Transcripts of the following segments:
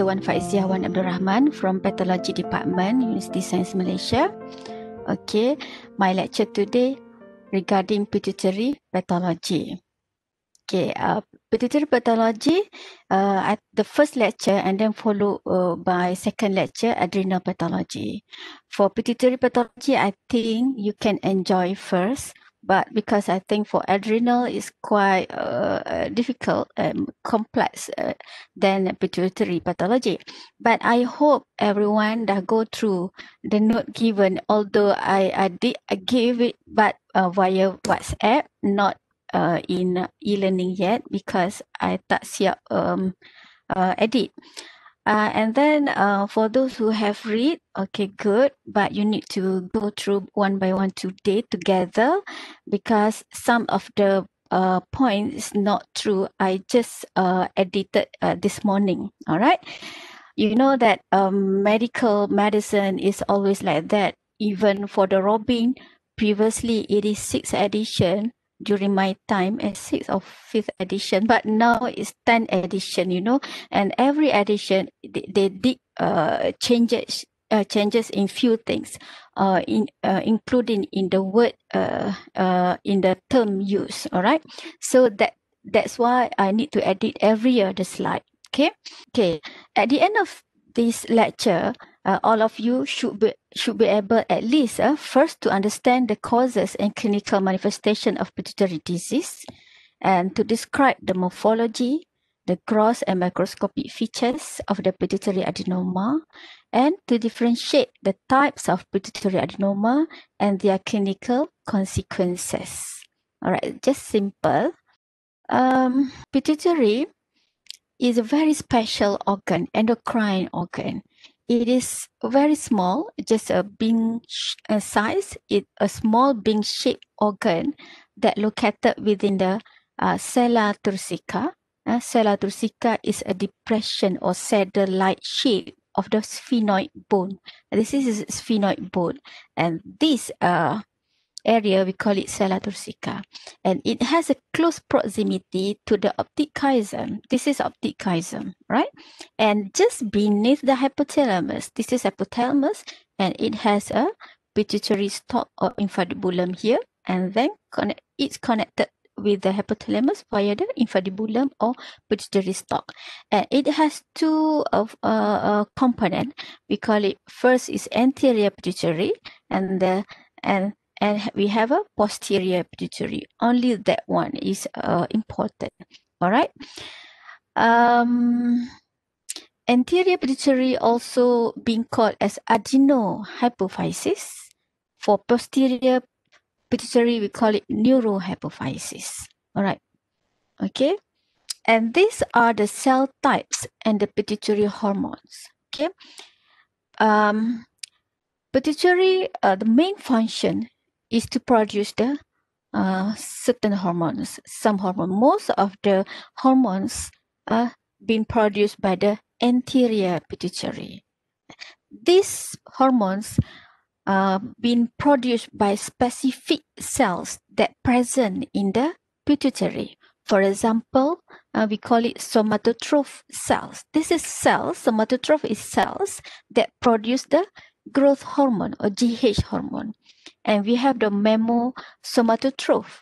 Dr. Wan Faiziah Wan Abdul Rahman from Pathology Department, University Science Malaysia. Okay, my lecture today regarding pituitary pathology. Okay, uh, pituitary pathology, uh, at the first lecture and then followed uh, by second lecture, adrenal pathology. For pituitary pathology, I think you can enjoy first but because I think for adrenal is quite uh, uh, difficult and complex uh, than pituitary pathology. But I hope everyone that go through the note given, although I, I did I gave it but uh, via WhatsApp, not uh, in e-learning yet because I tak siap um, uh, edit. Uh, and then uh, for those who have read, okay, good, but you need to go through one by one today together because some of the uh, points not true. I just uh, edited uh, this morning. All right. You know that um, medical medicine is always like that. Even for the Robin, previously it is sixth edition during my time as sixth or fifth edition, but now it's 10th edition, you know, and every edition they, they did uh, changes uh, changes in few things, uh, in uh, including in the word, uh, uh, in the term use. All right, so that that's why I need to edit every year the slide. Okay, okay. At the end of this lecture, uh, all of you should be should be able at least uh, first to understand the causes and clinical manifestation of pituitary disease, and to describe the morphology, the gross and microscopic features of the pituitary adenoma, and to differentiate the types of pituitary adenoma and their clinical consequences. All right, just simple. Um, pituitary is a very special organ, endocrine organ. It is very small, just a bean uh, size. It a small bean-shaped organ that located within the uh, sella turcica. Uh, sella turcica is a depression or saddle-like shape of the sphenoid bone. This is sphenoid bone, and this uh, area we call it sella turcica and it has a close proximity to the optic chiasm this is optic chiasm right? And just beneath the hypothalamus this is hypothalamus and it has a pituitary stalk or infundibulum here and then connect, it's connected with the hypothalamus via the infundibulum or pituitary stalk. And it has two of uh, uh component. We call it first is anterior pituitary and the and and we have a posterior pituitary. Only that one is uh, important. All right. Um, anterior pituitary also being called as adenohypophysis. For posterior pituitary, we call it neurohypophysis. All right. Okay. And these are the cell types and the pituitary hormones. Okay. Um, pituitary, uh, the main function is to produce the uh, certain hormones, some hormone. Most of the hormones are being produced by the anterior pituitary. These hormones are being produced by specific cells that present in the pituitary. For example, uh, we call it somatotroph cells. This is cells, somatotroph is cells that produce the growth hormone or GH hormone and we have the mammosomatotroph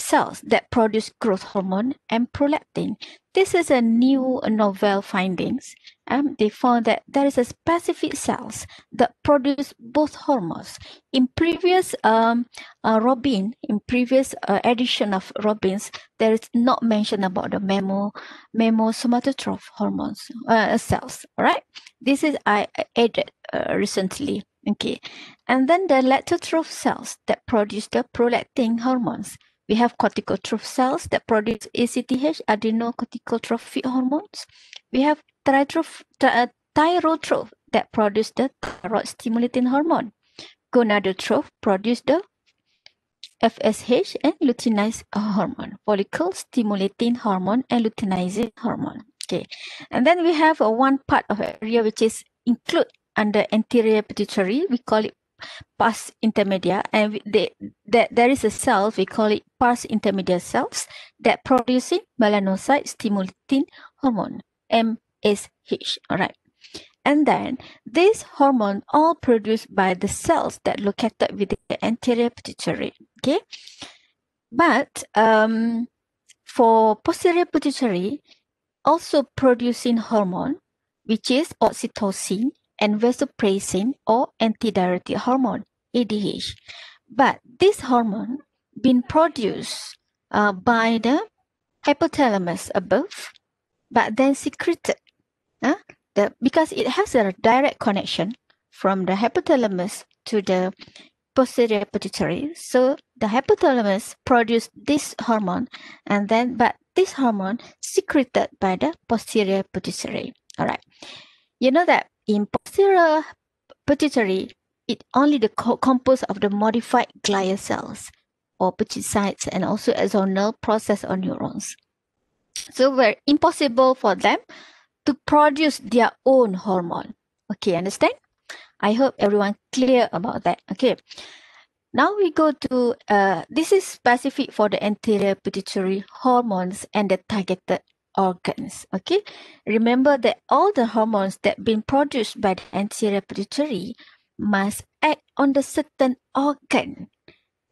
cells that produce growth hormone and prolactin. This is a new novel findings. Um, they found that there is a specific cells that produce both hormones. In previous um, uh, Robin, in previous uh, edition of Robbins, there is not mention about the mammo, mammosomatotroph hormones uh, cells. All right, this is I added uh, recently. Okay, and then the lactotroph cells that produce the prolactin hormones. We have corticotroph cells that produce ACTH, adrenocorticotrophic hormones. We have thyrotroph, uh, thyrotroph that produce the thyroid stimulating hormone. Gonadotroph produce the FSH and luteinized hormone, follicle stimulating hormone and luteinizing hormone. Okay, and then we have a one part of area which is include under anterior pituitary. We call it pars intermedia, and they, that there is a cell we call it pars intermedia cells that producing melanocyte stimulating hormone MSH. All right. And then this hormone all produced by the cells that located within the anterior pituitary. Okay. But um, for posterior pituitary, also producing hormone, which is oxytocin and vasopressin or antidiuretic hormone, ADH. But this hormone been produced uh, by the hypothalamus above, but then secreted. Uh, the, because it has a direct connection from the hypothalamus to the posterior pituitary. So the hypothalamus produce this hormone and then but this hormone secreted by the posterior pituitary. All right. You know that in posterior pituitary, it only the co- composed of the modified glial cells or pituicytes and also axonal process or neurons. So very impossible for them to produce their own hormone. Okay, understand? I hope everyone clear about that. Okay. Now we go to, uh, this is specific for the anterior pituitary hormones and the targeted organs. Okay. Remember that all the hormones that been produced by the anterior pituitary must act on the certain organ.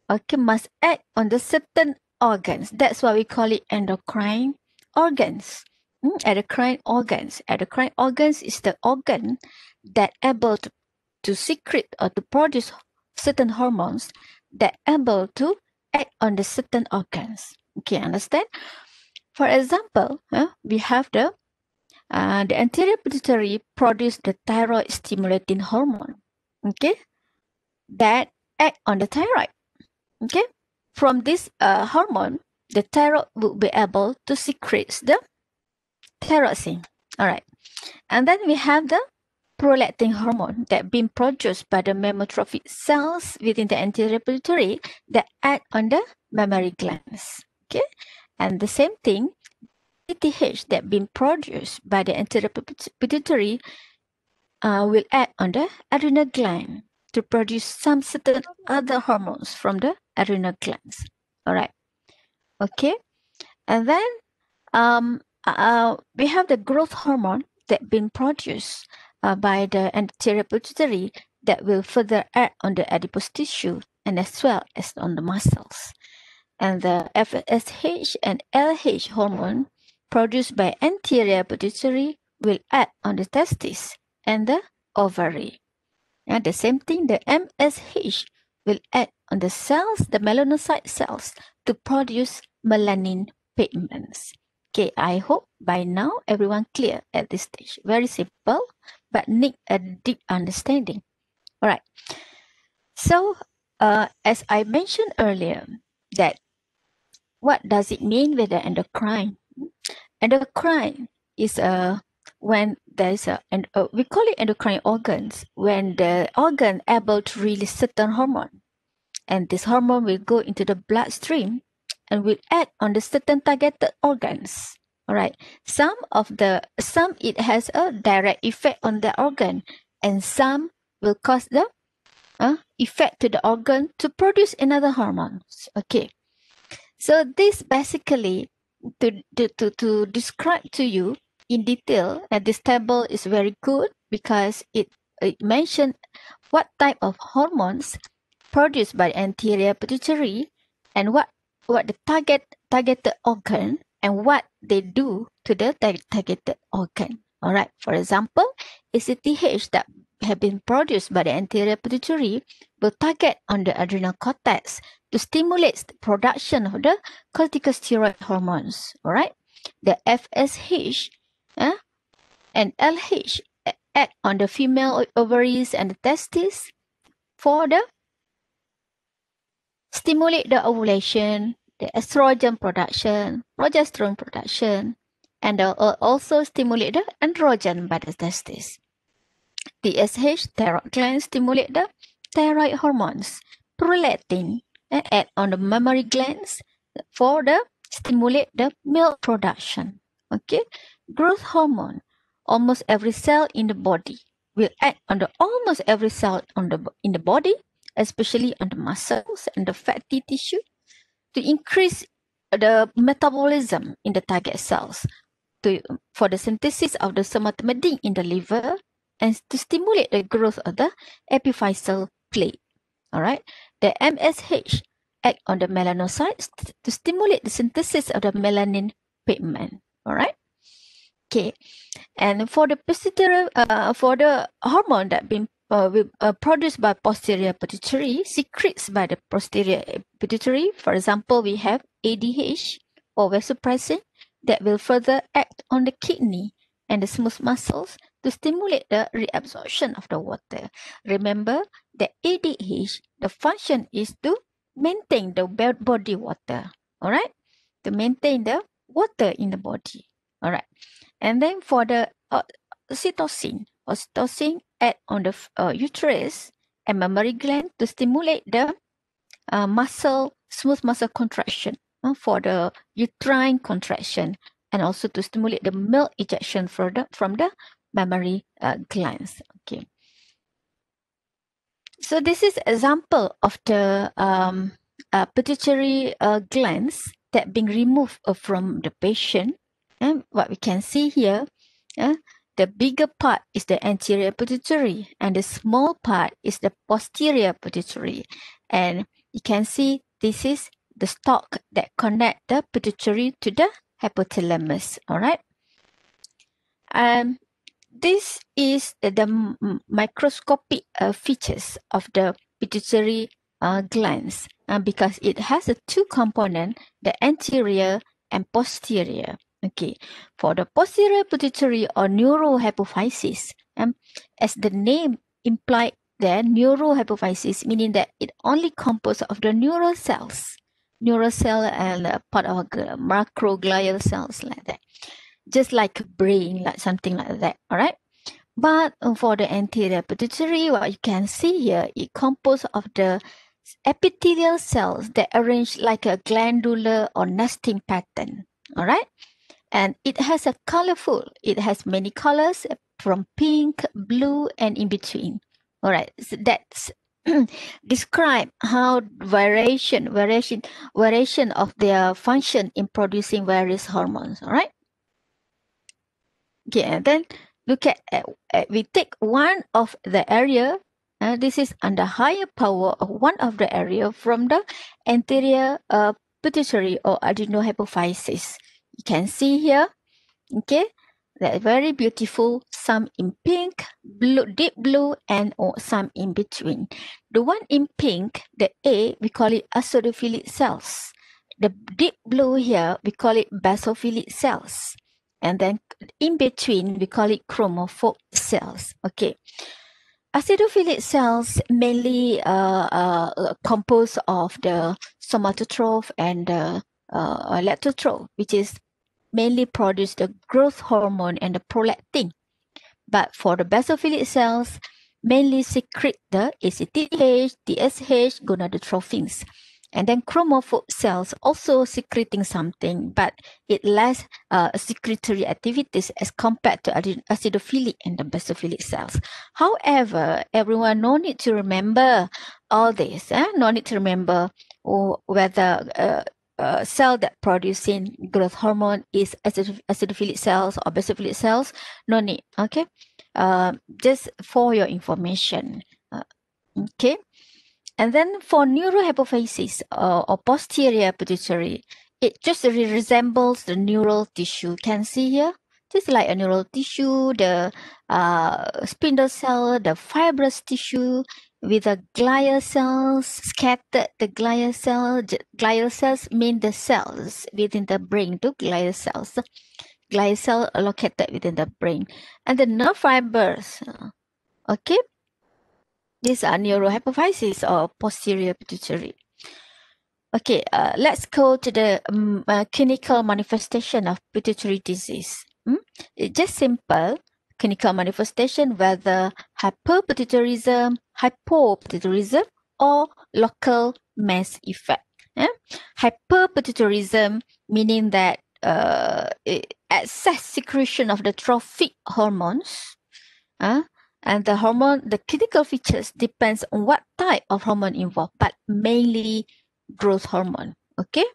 Okay, must act on the certain organs. That's why we call it endocrine organs. Mm, endocrine organs. Endocrine organs is the organ that able to, to secrete or to produce certain hormones that able to act on the certain organs. Okay, understand? For example, uh, we have the uh, the anterior pituitary produce the thyroid stimulating hormone. Okay, that act on the thyroid. Okay, from this uh, hormone, the thyroid will be able to secrete the thyroxine. All right, and then we have the prolactin hormone that being produced by the mammotrophic cells within the anterior pituitary that act on the mammary glands. Okay, and the same thing, ATH that been produced by the anterior pituitary uh, will act on the adrenal gland to produce some certain other hormones from the adrenal glands. All right. Okay. And then um, uh, we have the growth hormone that been produced uh, by the anterior pituitary that will further act on the adipose tissue and as well as on the muscles. And the FSH and LH hormone produced by anterior pituitary will act on the testes and the ovary. And the same thing, the MSH will act on the cells, the melanocyte cells, to produce melanin pigments. Okay, I hope by now everyone clear at this stage. Very simple, but need a deep understanding. All right. So, uh, as I mentioned earlier, that what does it mean with the endocrine? Endocrine is a when there is a and uh, we call it endocrine organs when the organ able to release certain hormone, and this hormone will go into the bloodstream and will act on the certain targeted organs. All right. Some of the some it has a direct effect on the organ, and some will cause the uh, effect to the organ to produce another hormones. Okay. So this basically to, to, to, describe to you in detail and this table is very good because it, it mentioned what type of hormones produced by anterior pituitary and what what the target targeted organ and what they do to the targeted organ. All right. For example, ACTH that have been produced by the anterior pituitary will target on the adrenal cortex to stimulate the production of the corticosteroid hormones. All right. The FSH uh, and LH act on the female ovaries and the testes for the stimulate the ovulation, the estrogen production, progesterone production, and also stimulate the androgen by the testes. TSH, thyroid gland, stimulate the thyroid hormones. Prolactin, and act on the mammary glands for the stimulate the milk production. Okay, growth hormone. Almost every cell in the body will act on the almost every cell on the in the body, especially on the muscles and the fatty tissue, to increase the metabolism in the target cells. to for the synthesis of the somatomedin in the liver and to stimulate the growth of the epiphyseal plate. All right. The MSH act on the melanocytes to stimulate the synthesis of the melanin pigment. All right. Okay. And for the posterior, uh, for the hormone that been uh, uh, produced by posterior pituitary, secretes by the posterior pituitary. For example, we have ADH or vasopressin that will further act on the kidney and the smooth muscles to stimulate the reabsorption of the water. Remember that ADH, the function is to maintain the body water. All right, to maintain the water in the body. All right, and then for the uh, oxytocin, oxytocin act on the uh, uterus and mammary gland to stimulate the uh, muscle, smooth muscle contraction uh, for the uterine contraction and also to stimulate the milk ejection from the, from the mammary uh, glands. Okay. So this is example of the um, uh, pituitary uh, glands that being removed uh, from the patient. And what we can see here, the bigger part is the anterior pituitary and the small part is the posterior pituitary. And you can see this is the stalk that connect the pituitary to the hypothalamus. All right. Um, this is the microscopic uh, features of the pituitary uh, glands uh, because it has a two component, the anterior and posterior. Okay, for the posterior pituitary or neurohypophysis, um, as the name implied there, neurohypophysis meaning that it only composed of the neural cells, neural cell and uh, part of macroglial cells like that, just like a brain, like something like that. All right. But uh, for the anterior pituitary, what you can see here, it composed of the epithelial cells that arrange like a glandular or nesting pattern. All right and it has a colorful it has many colors eh, from pink blue and in between all right so that's describe how variation variation variation of their function in producing various hormones all right okay and then look at uh, uh, we take one of the area uh, this is under higher power of one of the area from the anterior uh, pituitary or adenohypophysis. You can see here okay that very beautiful some in pink blue deep blue and or some in between. The one in pink the a we call it acidophilic cells. The deep blue here we call it basophilic cells and then in between we call it chromophobe cells okay acidophilic cells mainly uh, uh, composed of the somatotroph and the uh, lactotroph which is mainly produce the growth hormone and the prolactin. But for the basophilic cells, mainly secrete the ACTH, TSH, gonadotrophins. And then chromophobe cells also secreting something, but it less uh, secretory activities as compared to acidophilic and the basophilic cells. However, everyone no need to remember all this. Eh? No need to remember oh, whether uh, uh, cell that producing growth hormone is acid acidophilic cells or basophilic cells, no need. Okay, uh, just for your information. Uh, okay, and then for neurohypophysis uh, or posterior pituitary, it just resembles the neural tissue. Can see here, just like a neural tissue, the uh, spindle cell, the fibrous tissue, with the glial cells scattered the glial cell glial cells mean the cells within the brain to glial cells. Glial cell located within the brain. And the nerve fibers okay these are neurohypophysis or posterior pituitary okay uh, let's go to the um, uh, clinical manifestation of pituitary disease hmm? it's just simple clinical manifestation whether hyperpituitarism, hypopituitarism, or local mass effect. Yeah? Hyperpituitarism meaning that uh, excess secretion of the trophic hormones, uh, and the hormone, the clinical features depends on what type of hormone involved, but mainly growth hormone. Okay,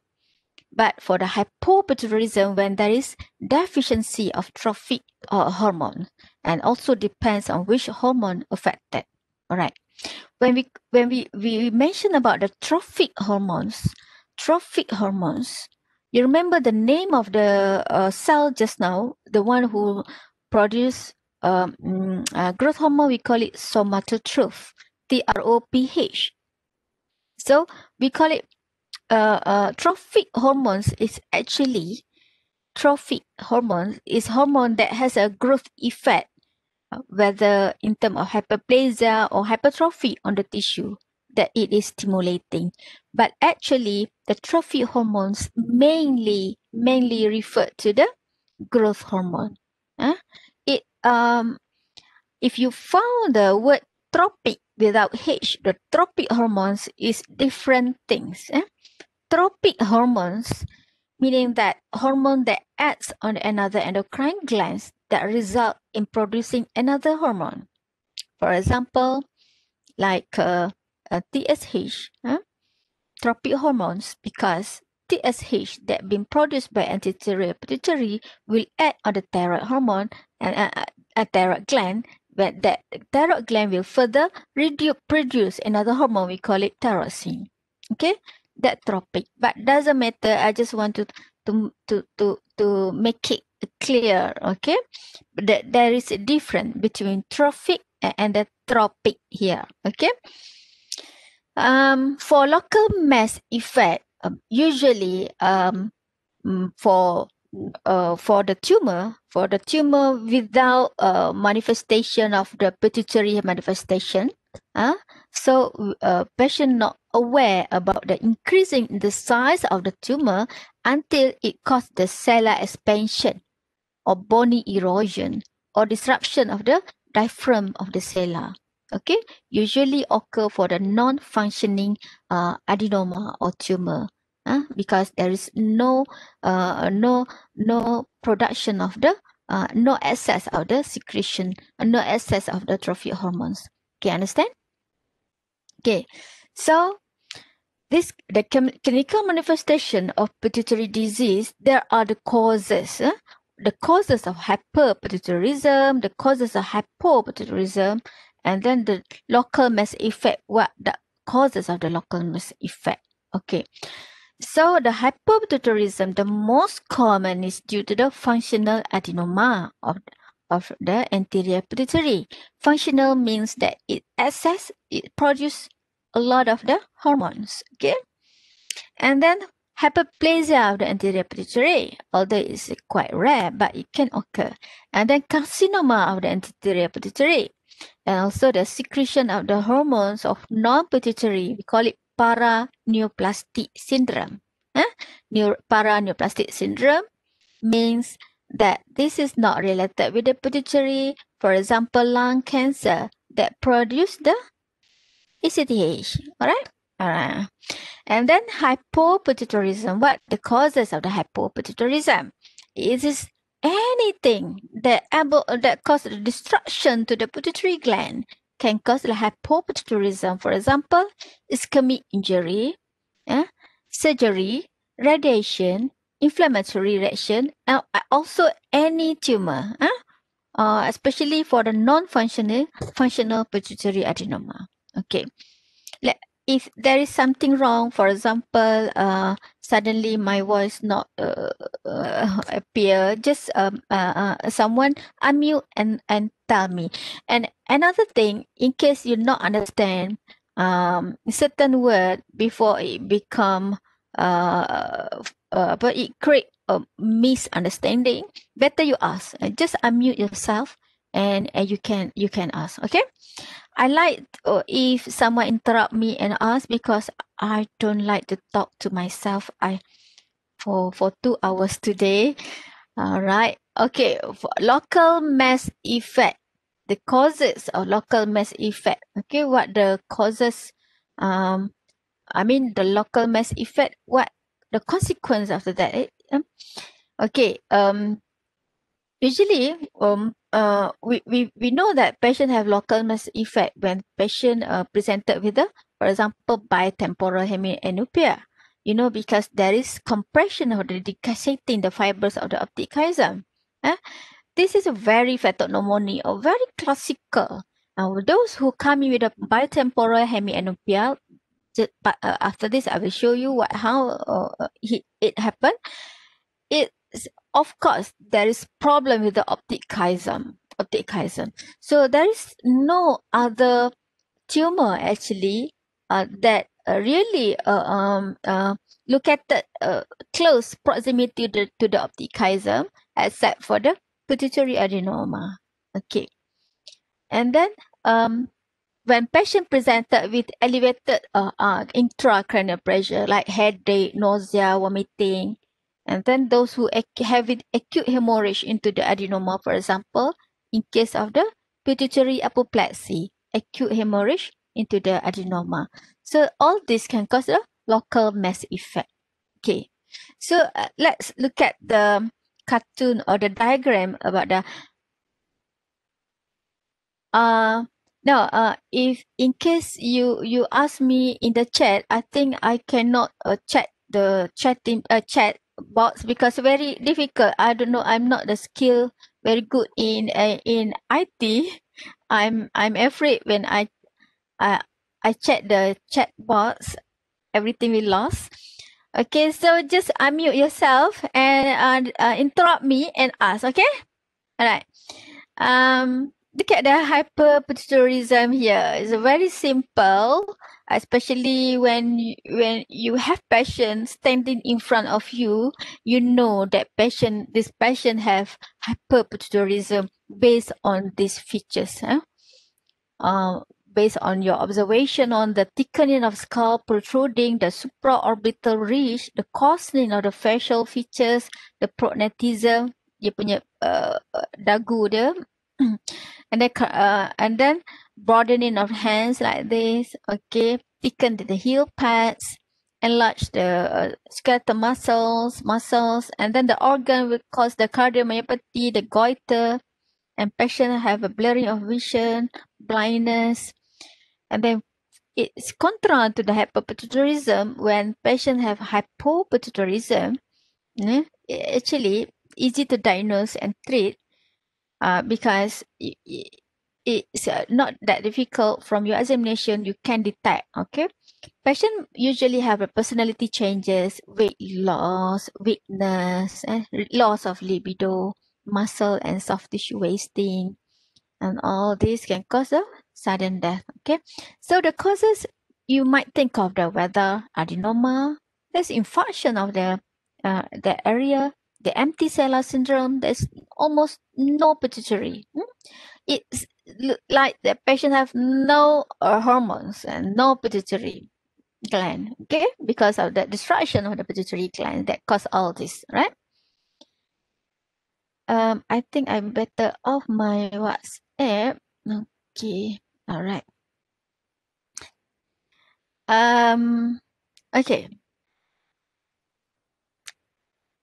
But for the hypopituitarism, when there is deficiency of trophic uh, hormone, and also depends on which hormone affected. All right. When we when we we mention about the trophic hormones, trophic hormones, you remember the name of the uh, cell just now, the one who produce um, uh, growth hormone, we call it somatotroph, T-R-O-P-H. So we call it uh, uh, trophic hormones is actually trophic hormone is hormone that has a growth effect, uh, whether in terms of hyperplasia or hypertrophy on the tissue that it is stimulating. But actually, the trophic hormones mainly mainly refer to the growth hormone. Uh, it um, if you found the word tropic without H, the tropic hormones is different things. Eh? Tropic hormones, meaning that hormone that acts on another endocrine glands that result in producing another hormone. For example, like uh, uh, TSH, huh? tropic hormones, because TSH that been produced by anterior pituitary will act on the thyroid hormone and uh, uh, a thyroid gland. But that thyroid gland will further reduce, produce another hormone. We call it thyroxine. Okay, that tropic. But doesn't matter. I just want to to to to to make it clear. Okay, that there is a difference between trophic and the tropic here. Okay. Um, for local mass effect, um, usually um, mm, for uh, for the tumor, for the tumor without uh, manifestation of the pituitary manifestation, uh, so uh, patient not aware about the increasing in the size of the tumor until it causes the sellar expansion or bony erosion or disruption of the diaphragm of the sellar okay, usually occur for the non-functioning uh, adenoma or tumor. Uh, because there is no uh, no no production of the uh, no excess of the secretion uh, no excess of the trophic hormones. Okay understand? Okay so this the clinical manifestation of pituitary disease there are the causes uh, the causes of hyperpituitarism the causes of hypopituitarism and then the local mass effect what the causes of the local mass effect. Okay so the hypopituitarism the most common is due to the functional adenoma of of the anterior pituitary functional means that it access it produces a lot of the hormones okay and then hyperplasia of the anterior pituitary although it's quite rare but it can occur and then carcinoma of the anterior pituitary and also the secretion of the hormones of non-pituitary. We call it paraneoplastic syndrome. Eh? Neo- paraneoplastic syndrome means that this is not related with the pituitary. For example, lung cancer that produce the ACTH. Alright? Alright. And then hypopituitarism. What the causes of the hypopituitarism? It is anything that able that cause destruction to the pituitary gland can cause the hypopituitarism. For example, ischemic injury, eh, surgery, radiation, inflammatory reaction, and also any tumor, eh, uh, especially for the non-functional functional pituitary adenoma. Okay, Let, if there is something wrong, for example, uh, suddenly my voice not uh, uh, appear, just um, uh, uh, someone unmute and, and tell me. And another thing, in case you not understand um, certain word before it become uh, but it create a misunderstanding, better you ask. Just unmute yourself and, and you can you can ask. Okay. I like uh, if someone interrupt me and ask because I don't like to talk to myself. I for for two hours today. All right. Okay. For local mass effect. The causes of local mass effect. Okay. What the causes? Um, I mean the local mass effect. What the consequence after that? Eh? Okay. Um. Usually, um, uh, we, we, we know that patient have local mass effect when patient uh, presented with the, for example, bitemporal hemianopia. You know, because there is compression or the decussating the fibers of the optic chiasm. Eh? This is a very fatal pneumonia, or very classical. Now, those who come in with a bitemporal hemianopia, but uh, after this, I will show you what how uh, it, it happened. It of course there is problem with the optic chiasm. Optic chiasm. So there is no other tumor actually uh, that uh, really uh, um, uh, look at the uh, close proximity to the, to the optic chiasm except for the pituitary adenoma. Okay. And then um, when patient presented with elevated uh, uh, intracranial pressure like headache, nausea, vomiting, and then those who have acute hemorrhage into the adenoma, for example, in case of the pituitary apoplexy, acute hemorrhage into the adenoma. So all this can cause a local mass effect. Okay, so uh, let's look at the cartoon or the diagram about the uh no uh if in case you you ask me in the chat i think i cannot uh, chat the chatting uh, chat box because very difficult. I don't know i'm not the skill very good in uh, in it i'm i'm afraid when i i i chat the chat box everything we lost. Okay so just unmute yourself and uh, uh interrupt me and ask okay? All right um look at the hyperpituitarism here. It's very simple, especially when you, when you have patient standing in front of you, you know that patient this patient have hyperpituitarism based on these features. Huh? Uh, based on your observation on the thickening of skull protruding, the supraorbital ridge, the coarsening of the facial features, the prognatism, dia punya uh, dagu dia, and then uh, and then broadening of hands like this okay. Thicken the heel pads enlarge the uh, skeletal muscles muscles. And then the organ will cause the cardiomyopathy the goiter. And patient have a blurring of vision blindness. And then it's contra to the hypopituitarism when patient have hypopituitarism yeah, actually easy to diagnose and treat uh, because it, it's uh, not that difficult from your examination you can detect okay? Patient usually have a personality changes weight loss weakness eh, loss of libido muscle and soft tissue wasting and all this can cause a sudden death okay? So the causes you might think of the weather adenoma there's infarction of the uh, the area the empty sellar syndrome, there's almost no pituitary. Hmm? It's like the patient have no uh, hormones and no pituitary gland, okay? Because of the destruction of the pituitary gland that cause all this, right? Um, I think I'm better off my WhatsApp. Okay, all right. Um, okay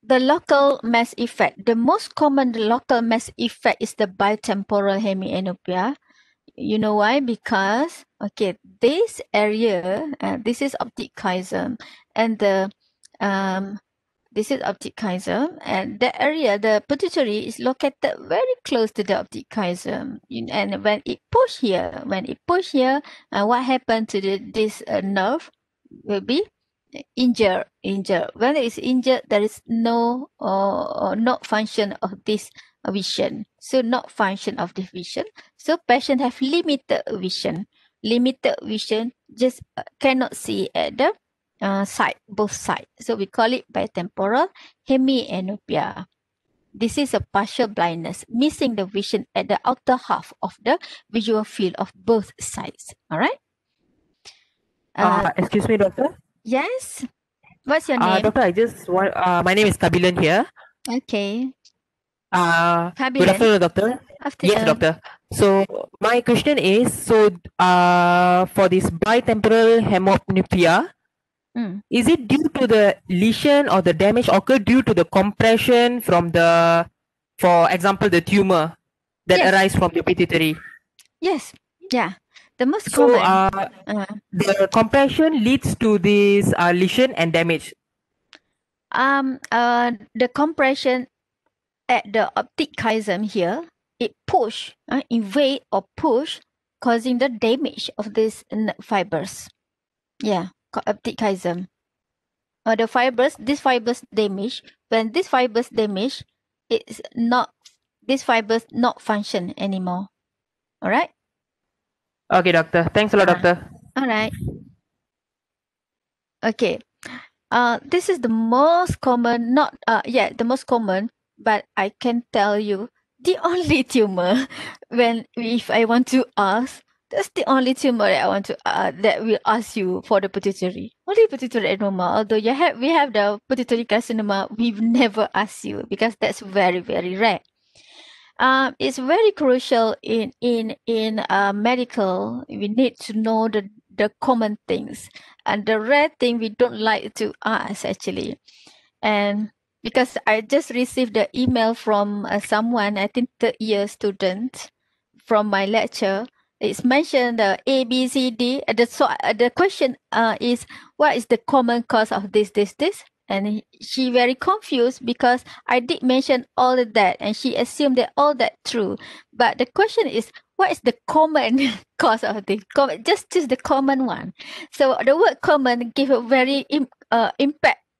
the local mass effect. The most common local mass effect is the bitemporal hemianopia. You know why? Because okay, this area, uh, this is optic chiasm, and the um, this is optic chiasm, and the area, the pituitary, is located very close to the optic chiasm. And when it push here, when it push here, uh, what happened to the, this uh, nerve will be injured injured when it is injured there is no uh, not function of this vision. So not function of the vision. So patient have limited vision. Limited vision just uh, cannot see at the uh, side both side. So we call it bitemporal hemianopia. This is a partial blindness missing the vision at the outer half of the visual field of both sides. All right uh, uh excuse me doctor Yes. What's your Uh, name? doctor, I just want, uh, my name is Kabilan here. Okay. Uh, good Kabilan. afternoon, doctor. Afternoon. Yes, doctor. So my question is, so uh, for this bitemporal hemianopia, Mm. is it due to the lesion or the damage occurred due to the compression from the, for example, the tumor that Yes. arise from the pituitary? Yes. Yeah. The most So common. uh, uh, the compression leads to this uh, lesion and damage. um, uh, the compression at the optic chiasm here, it push, uh, invade or push, causing the damage of these fibers. Yeah, optic chiasm. Uh, the fibers, these fibers damage. When these fibers damage, it's not these fibers not function anymore. All right. Okay, doctor. Thanks a lot, doctor. All right. Okay. Uh, this is the most common, not, uh, yeah, the most common, but I can tell you the only tumor when, if I want to ask, that's the only tumor that I want to, uh, that will ask you for the pituitary. Only pituitary adenoma, although you have, we have the pituitary carcinoma, we've never asked you because that's very, very rare. Um, it's very crucial in in in uh, medical. We need to know the the common things and the rare thing we don't like to ask actually. And because I just received the email from uh, someone, I think third year student from my lecture. It's mentioned the A B C D. Uh, The so uh, the question uh is what is the common cause of this this this and he- she very confused because I did mention all of that and she assumed that all that true. But the question is, what is the common cause of this? Com- just just the common one. So the word common give a very uh, impactful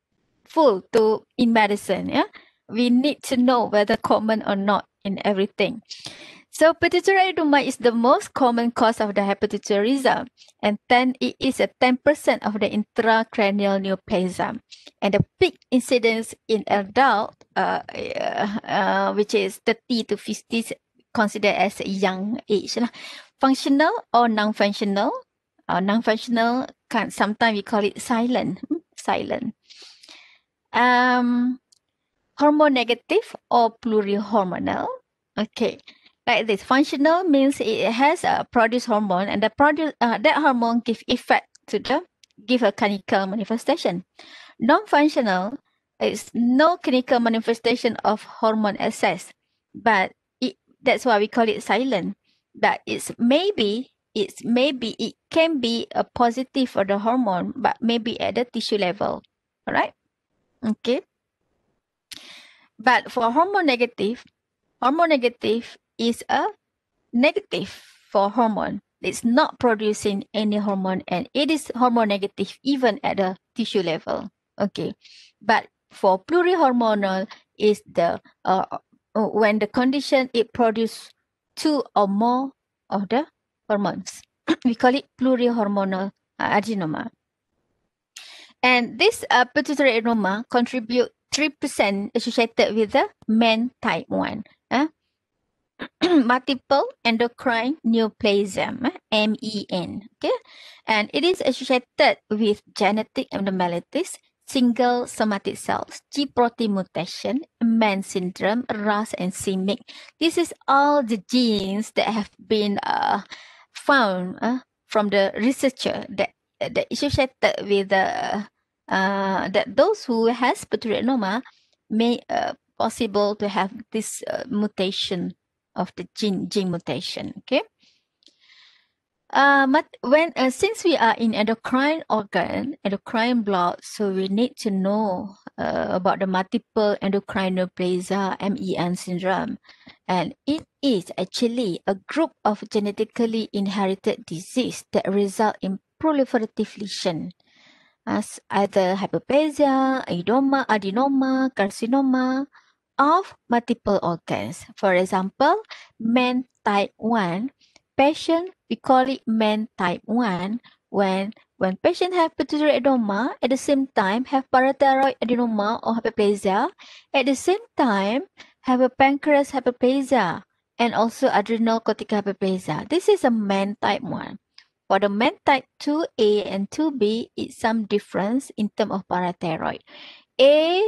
to in medicine. Yeah, we need to know whether common or not in everything. So pituitary adenoma is the most common cause of the hypothyroidism, and then it is a 10% of the intracranial neoplasia. And the peak incidence in adult, uh, uh, uh, which is 30 to 50, considered as young age. lah. Functional or non-functional? Uh, non-functional, can, sometimes we call it silent. hmm, Silent. Um, hormone negative or plurihormonal? Okay like this functional means it has a produce hormone and the produce uh, that hormone give effect to the give a clinical manifestation. Non-functional is no clinical manifestation of hormone excess but it that's why we call it silent. But it's maybe it's maybe it can be a positive for the hormone but maybe at the tissue level. All right okay. But for hormone negative hormone negative is a negative for hormone. It's not producing any hormone and it is hormone negative even at the tissue level. Okay. But for plurihormonal is the uh, uh, when the condition it produces two or more of the hormones. we call it plurihormonal adenoma. And this uh, pituitary adenoma contribute 3% associated with the MEN type 1. Uh, multiple endocrine neoplasm, MEN. Okay, and it is associated with genetic abnormalities, single somatic cells, G protein mutation, MAN syndrome, RAS, and CMYC. This is all the genes that have been uh, found uh, from the researcher that that associated with the uh, that those who has pituitary may uh, possible to have this uh, mutation of the gene gene mutation. Okay. Uh, but when uh, since we are in endocrine organ, endocrine blood, so we need to know uh, about the multiple endocrine neoplasia (MEN) syndrome, and it is actually a group of genetically inherited disease that result in proliferative lesion, as either hyperplasia, adenoma, adenoma, carcinoma, of multiple organs. For example, MEN type 1, patient, we call it MEN type 1 when when patient have pituitary adenoma, at the same time have parathyroid adenoma or hyperplasia, at the same time have a pancreas hyperplasia and also adrenal cortical hyperplasia. This is a MEN type 1. For the MEN type 2A and 2B, it's some difference in terms of parathyroid. A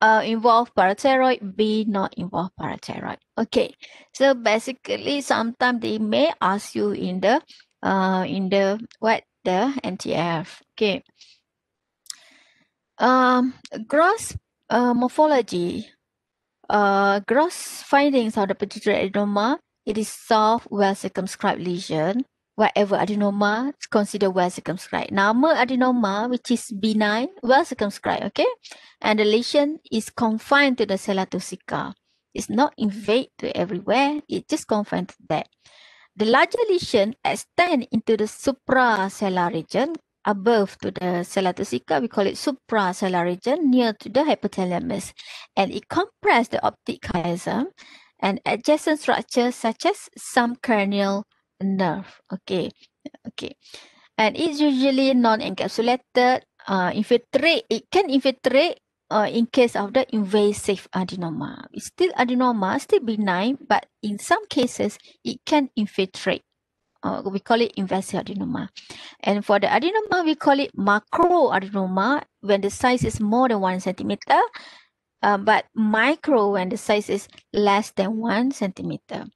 uh, involve parathyroid, B not involve parathyroid. Okay, so basically sometimes they may ask you in the uh in the what the NTF. Okay. Um gross uh, morphology. Uh gross findings of the pituitary adenoma. It is soft, well circumscribed lesion whatever adenoma considered well circumscribed. Nama adenoma, which is benign, well circumscribed, okay? And the lesion is confined to the sella turcica. It's not invade to everywhere, it's just confined to that. The larger lesion extend into the suprasellar region above to the sella turcica. We call it suprasellar region near to the hypothalamus. And it compress the optic chiasm and adjacent structures such as some cranial nerve. Okay, okay. And it's usually non-encapsulated, uh, infiltrate, it can infiltrate uh, in case of the invasive adenoma. It's still adenoma, still benign, but in some cases, it can infiltrate. Uh, we call it invasive adenoma. And for the adenoma, we call it macroadenoma when the size is more than one centimeter, uh, but micro when the size is less than one centimeter.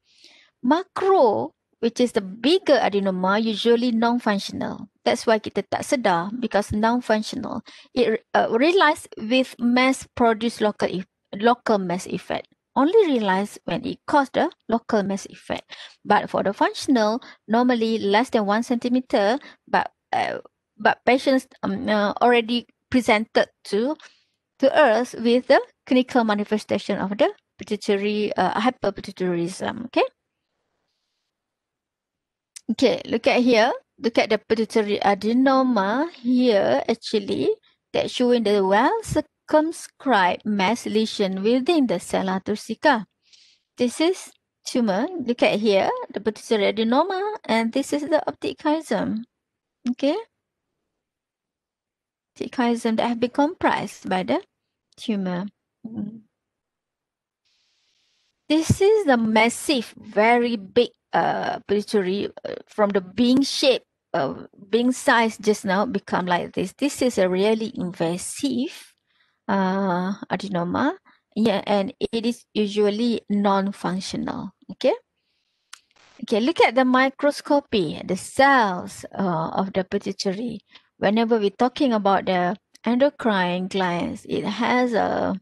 Macro which is the bigger adenoma usually non-functional. That's why kita tak sedar because non-functional. It uh, realize with mass-produced local e local mass effect. Only realize when it caused the local mass effect. But for the functional, normally less than one centimeter, but uh, but patients um, uh, already presented to to us with the clinical manifestation of the pituitary uh, hyperpituitarism. Okay. Okay, look at here. Look at the pituitary adenoma here actually that showing the well circumscribed mass lesion within the sella turcica. This is tumor. Look at here, the pituitary adenoma, and this is the optic chiasm. Okay. Optic chiasm that have been compressed by the tumor. Mm. This is the massive, very big uh, pituitary uh, from the being shape uh, being size just now become like this. This is a really invasive uh, adenoma. Yeah, and it is usually non-functional. Okay. Okay, look at the microscopy, the cells uh, of the pituitary. Whenever we're talking about the endocrine glands, it has a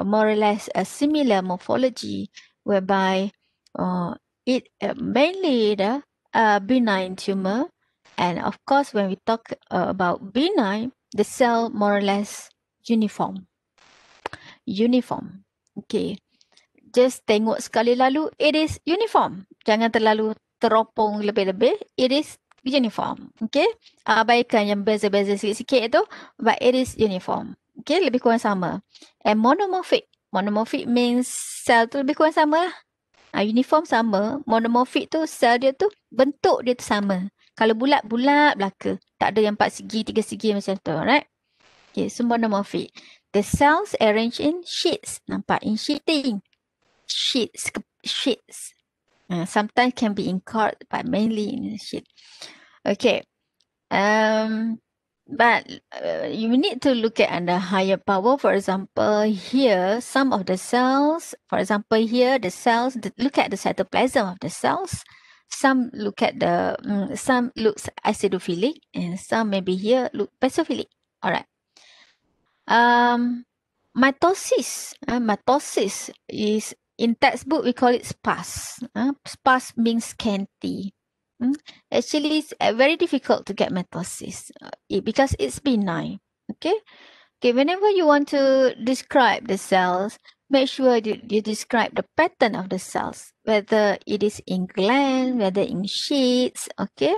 more or less a similar morphology whereby uh, it uh, mainly the uh, benign tumor. And of course, when we talk uh, about benign, the cell more or less uniform. Uniform. Okay. Just tengok sekali lalu, it is uniform. Jangan terlalu teropong lebih-lebih. It is uniform. Okay. Abaikan yang beza-beza sikit-sikit tu. But it is uniform. Okay. Lebih kurang sama. And monomorphic. Monomorphic means cell tu lebih kurang sama lah. uh, uniform sama, monomorphic tu sel dia tu bentuk dia tu sama. Kalau bulat-bulat belaka, tak ada yang empat segi, tiga segi macam tu, right? Okay, so monomorphic. The cells arrange in sheets. Nampak in sheeting. Sheets, sheets. Uh, sometimes can be in cord, but mainly in sheet. Okay. Um, but uh, you need to look at under higher power. For example, here, some of the cells, for example, here, the cells, look at the cytoplasm of the cells. Some look at the, um, some looks acidophilic and some maybe here look basophilic. All right. Um, mitosis, uh, mitosis is in textbook, we call it sparse. Uh, sparse means scanty. Mm? Actually, it's uh, very difficult to get mitosis uh, because it's benign. Okay. Okay. Whenever you want to describe the cells, make sure you, you describe the pattern of the cells, whether it is in gland, whether in sheets. Okay.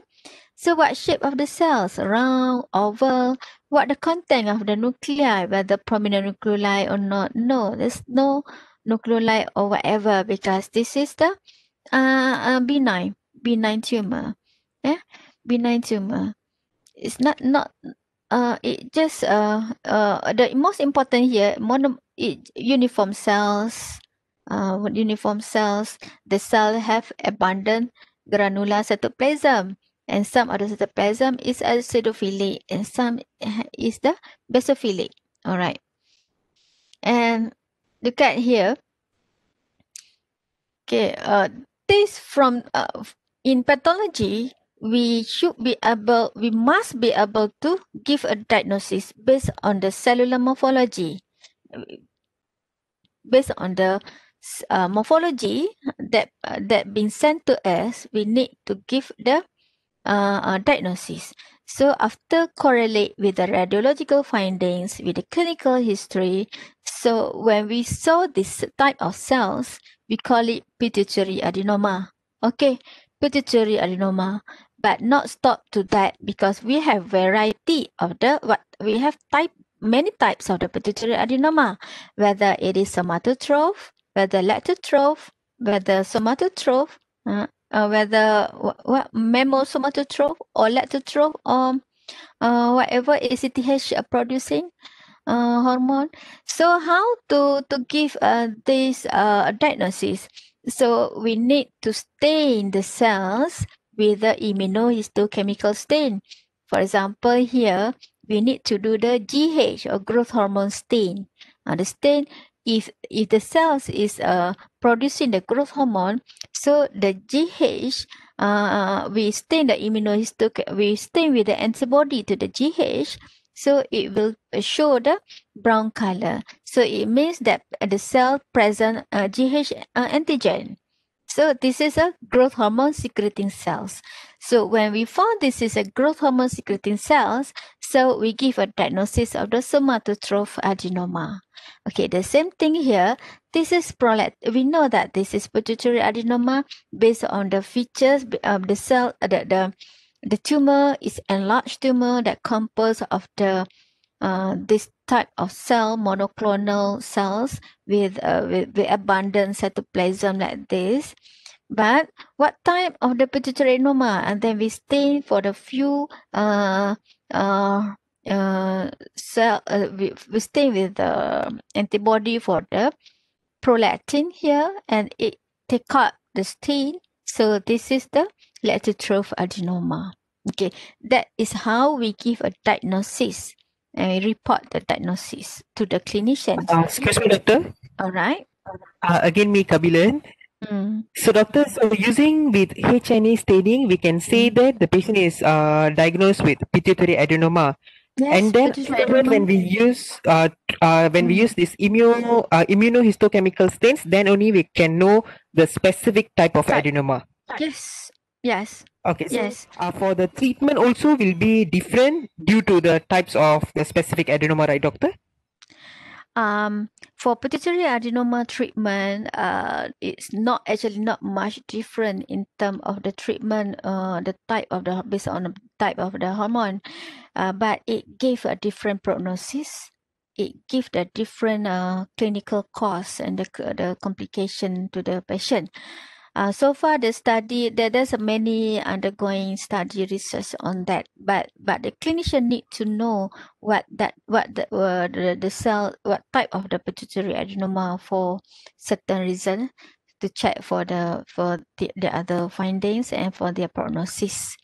So what shape of the cells? Round, oval, what the content of the nuclei, whether prominent nuclei or not. No, there's no nuclei or whatever because this is the uh, uh, benign benign tumor. Yeah, benign tumor. It's not not uh it just uh uh the most important here mono it, uniform cells uh uniform cells the cell have abundant granular cytoplasm and some of the cytoplasm is acidophilic and some is the basophilic all right and look at here okay uh this from uh, in pathology, we should be able, we must be able to give a diagnosis based on the cellular morphology. Based on the uh, morphology that uh, that been sent to us, we need to give the uh, uh, diagnosis. So after correlate with the radiological findings with the clinical history, so when we saw this type of cells, we call it pituitary adenoma. Okay, pituitary adenoma, but not stop to that because we have variety of the what we have type many types of the pituitary adenoma, whether it is somatotroph, whether lactotroph, whether somatotroph, uh, uh, whether what, what mammosomatotroph or lactotroph or uh, whatever ACTH producing uh, hormone. So how to to give uh, this uh, diagnosis? So we need to stain the cells with the immunohistochemical stain. For example, here we need to do the GH or growth hormone stain. Uh, the stain if if the cells is uh producing the growth hormone, so the GH uh we stain the immunohistoch we stain with the antibody to the GH, so it will show the brown color. So it means that the cell present uh, GH uh, antigen. So this is a growth hormone secreting cells. So when we found this is a growth hormone secreting cells, so we give a diagnosis of the somatotroph adenoma. Okay, the same thing here. This is prolat. We know that this is pituitary adenoma based on the features of the cell. The, the the tumor is enlarged tumor that composed of the uh, this type of cell monoclonal cells with, uh, with with abundant cytoplasm like this. But what type of the pituitary adenoma and then we stain for the few uh uh uh cell uh, we, we stay with the antibody for the prolactin here and it take out the stain. So this is the lactotroph adenoma okay that is how we give a diagnosis and we report the diagnosis to the clinician. Uh, excuse me, doctor. All right. Uh, again, me, Kabilan. Mm. So, doctor, so using with H&E staining, we can say Mm. that the patient is uh, diagnosed with pituitary adenoma. Yes, and then afterwards, when we use uh, uh, when we Mm. use this immuno uh, immunohistochemical stains, then only we can know the specific type of Type. adenoma. Yes, yes, Okay, so yes. uh, for the treatment also will be different due to the types of the specific adenoma, right, doctor? Um, for pituitary adenoma treatment, uh, it's not actually not much different in terms of the treatment, uh, the type of the based on the type of the hormone, uh, but it gave a different prognosis. It gives a different uh, clinical cost and the the complication to the patient. Uh, so far, the study there, there's many undergoing study research on that, but but the clinician need to know what that what the uh, the, the cell what type of the pituitary adenoma for certain reason to check for the for the, the other findings and for their prognosis.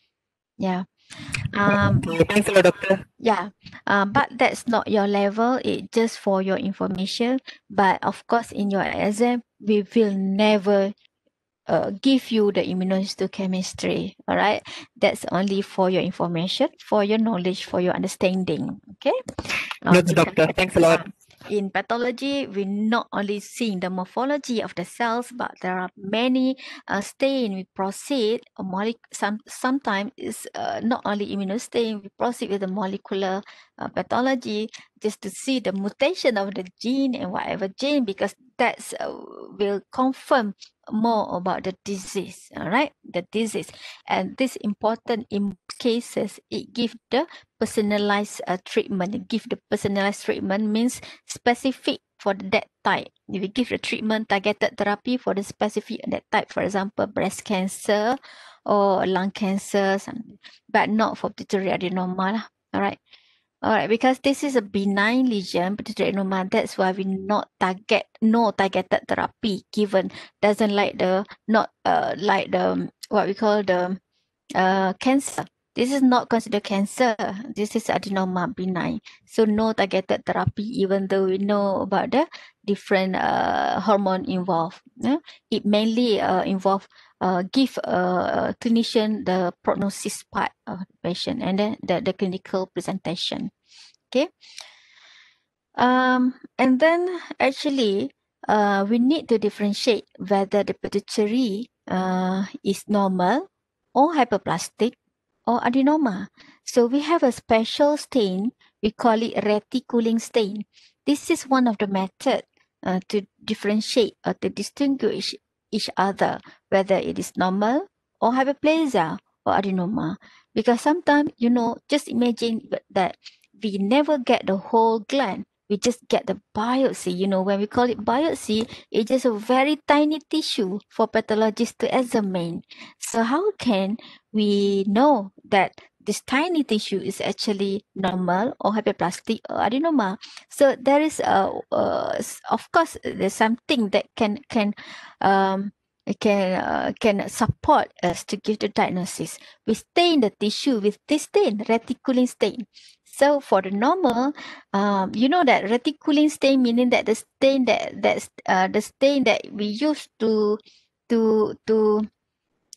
Yeah. Um. Thanks a lot, doctor. Yeah, um, but that's not your level. It just for your information. But of course, in your exam, we will never uh, give you the immunohistochemistry. All right, that's only for your information, for your knowledge, for your understanding. Okay. Notes, Okay. doctor. Thanks a lot. In pathology, we not only seeing the morphology of the cells, but there are many uh, stain. We proceed a molecule. Some sometimes is uh, not only immunostain. We proceed with the molecular uh, pathology just to see the mutation of the gene and whatever gene, because that's uh, will confirm more about the disease. All right, the disease, and this important in cases. It give the personalized uh, treatment. It give the personalized treatment means specific for that type. If we give the treatment targeted therapy for the specific that type, for example, breast cancer or lung cancer, but not for pituitary adenoma. Lah. All right. All right, because this is a benign lesion, pituitary adenoma, that's why we not target, no targeted therapy given. Doesn't like the, not uh like the, what we call the uh cancer. This is not considered cancer. This is adenoma benign. So no targeted therapy, even though we know about the different uh, hormone involved. yeah. It mainly uh, involve uh, give a clinician the prognosis part of the patient and then the, the clinical presentation. Okay. Um, and then actually, uh, we need to differentiate whether the pituitary uh, is normal or hyperplastic or adenoma. So we have a special stain. We call it reticulin stain. This is one of the method uh, to differentiate or to distinguish each other, whether it is normal or hyperplasia or adenoma. Because sometimes, you know, just imagine that we never get the whole gland we just get the biopsy. You know, when we call it biopsy, it's just a very tiny tissue for pathologists to examine. So how can we know that this tiny tissue is actually normal or hyperplastic or adenoma? So there is a, uh, of course, there's something that can can um can uh, can support us to give the diagnosis. We stain the tissue with this stain, reticulin stain. So for the normal, um, you know that reticulin stain meaning that the stain that that's uh, the stain that we use to to to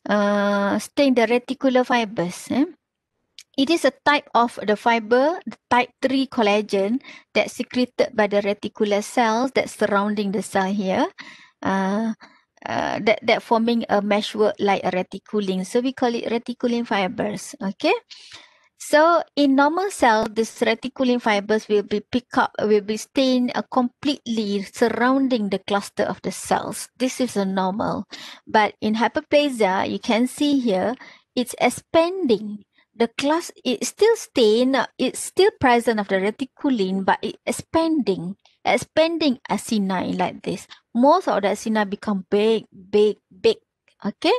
uh, stain the reticular fibers. Eh? It is a type of the fiber, the type 3 collagen that's secreted by the reticular cells that surrounding the cell here. Uh, uh, that that forming a meshwork like a reticulin. So we call it reticulin fibers. Okay. So in normal cell, the reticulin fibers will be picked up, will be stained uh, completely surrounding the cluster of the cells. This is a normal. But in hyperplasia, you can see here, it's expanding. The class it's still stained, it's still present of the reticulin, but it's expanding, expanding acini like this. Most of the acini become big, big, big. Okay.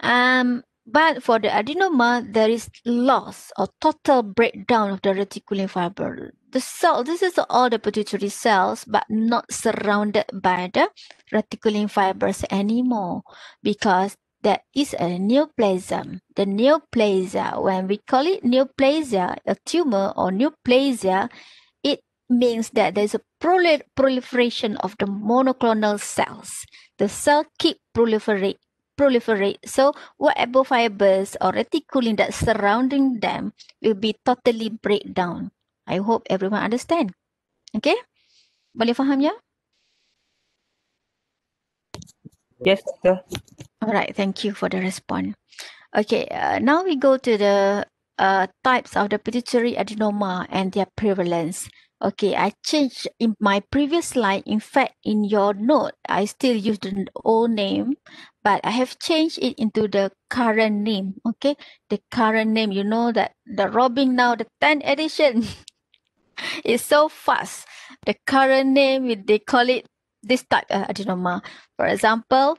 Um, but for the adenoma, there is loss or total breakdown of the reticulin fiber. The cell, this is all the pituitary cells, but not surrounded by the reticulin fibers anymore because there is a neoplasm. The neoplasia, when we call it neoplasia, a tumor or neoplasia, it means that there's a proliferation of the monoclonal cells. The cell keep proliferate proliferate. So whatever fibers or reticulin that surrounding them will be totally break down. I hope everyone understand. Okay? Boleh faham ya? Yes, sir. All right, thank you for the response. Okay, uh, now we go to the uh, types of the pituitary adenoma and their prevalence. Okay, I changed in my previous slide. In fact, in your note, I still use the old name, but I have changed it into the current name. Okay, the current name. You know that the Robin now the 10th edition is so fast. The current name they call it this type uh, of adenoma. For example,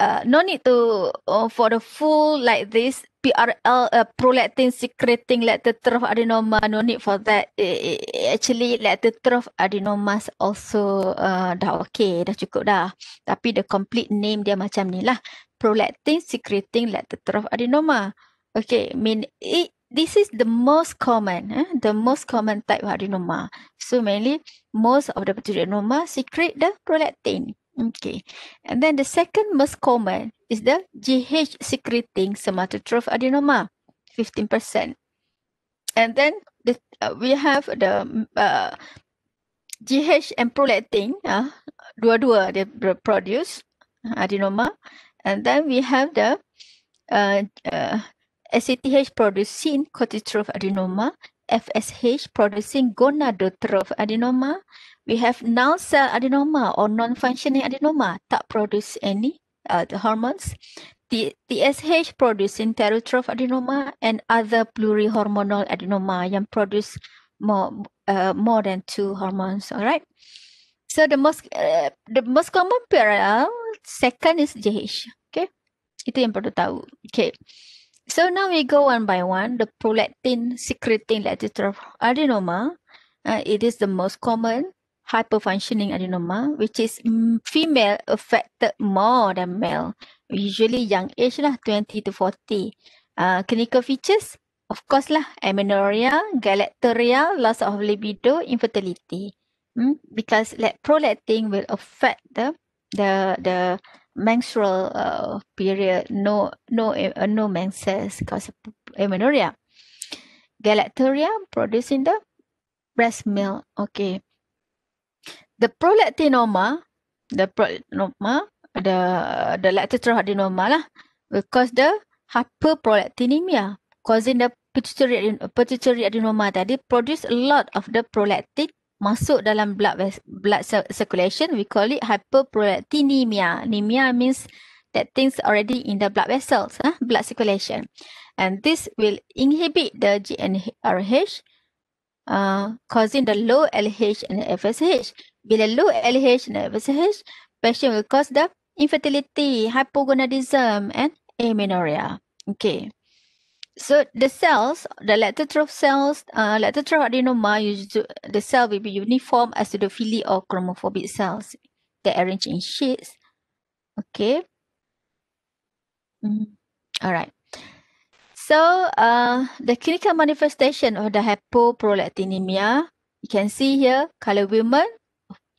uh, no need to uh, for the full like this PRL uh, prolactin secreting lactotroph adenoma no need for that. It, it, actually lactotroph adenomas also uh, dah okay dah cukup dah. Tapi the complete name dia macam ni lah. Prolactin secreting lactotroph adenoma. Okay mean it this is the most common eh? the most common type of adenoma. So mainly most of the adenoma secrete the prolactin Okay. And then the second most common is the GH secreting somatotroph adenoma, 15%. And then the, uh, we have the uh, GH and prolactin, uh, dua-dua they produce adenoma. And then we have the uh, uh, ACTH producing corticotroph adenoma, FSH producing gonadotroph adenoma, we have null cell adenoma or non-functioning adenoma that produce any uh, the hormones. TSH producing pterotroph adenoma and other plurihormonal adenoma yang produce more uh, more than two hormones. All right. So the most uh, the most common parallel second is JH. Okay. Itu yang perlu tahu. Okay. So now we go one by one. The prolactin secreting lactotroph adenoma. Uh, it is the most common hyperfunctioning adenoma, which is female affected more than male, usually young age lah, 20 to 40. Uh, clinical features, of course lah, amenorrhea, galactorrhea, loss of libido, infertility. Mm, because like, prolactin will affect the the the menstrual uh, period, no no uh, no menses because amenorrhea. Galactorrhea producing the breast milk. Okay the prolactinoma, the prolactinoma, the the lactotroph adenoma lah, will cause the hyperprolactinemia, causing the pituitary, pituitary adenoma tadi produce a lot of the prolactin masuk dalam blood blood circulation. We call it hyperprolactinemia. Anemia means that things already in the blood vessels, huh? blood circulation. And this will inhibit the GnRH, uh, causing the low LH and FSH. Bila low LH and FSH, patient will cause the infertility, hypogonadism, and amenorrhea. Okay. So the cells, the lactotroph cells, uh, lactotroph adenoma, the cell will be uniform as to the acidophilic or chromophobic cells. They arrange in sheets. Okay. Mm. All right. So uh, the clinical manifestation of the hypoprolactinemia, you can see here, color women,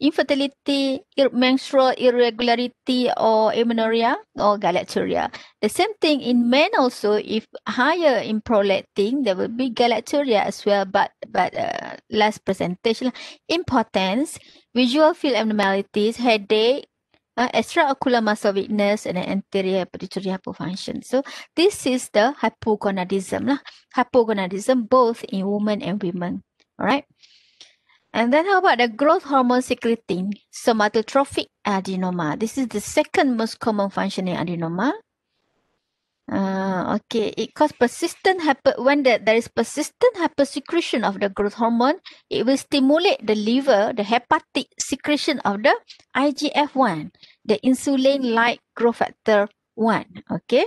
infertility, menstrual irregularity or amenorrhea or galactorrhea. The same thing in men also, if higher in prolactin, there will be galactorrhea as well, but but uh, less presentation. Impotence, visual field abnormalities, headache, uh, extraocular muscle weakness and anterior pituitary hypofunction. So this is the hypogonadism, lah. hypogonadism both in women and women. All right. And then how about the growth hormone secreting somatotrophic adenoma? This is the second most common functioning adenoma. Uh, okay, it causes persistent hyper when the, there is persistent hypersecretion of the growth hormone, it will stimulate the liver, the hepatic secretion of the IGF-1, the insulin-like growth factor 1. Okay,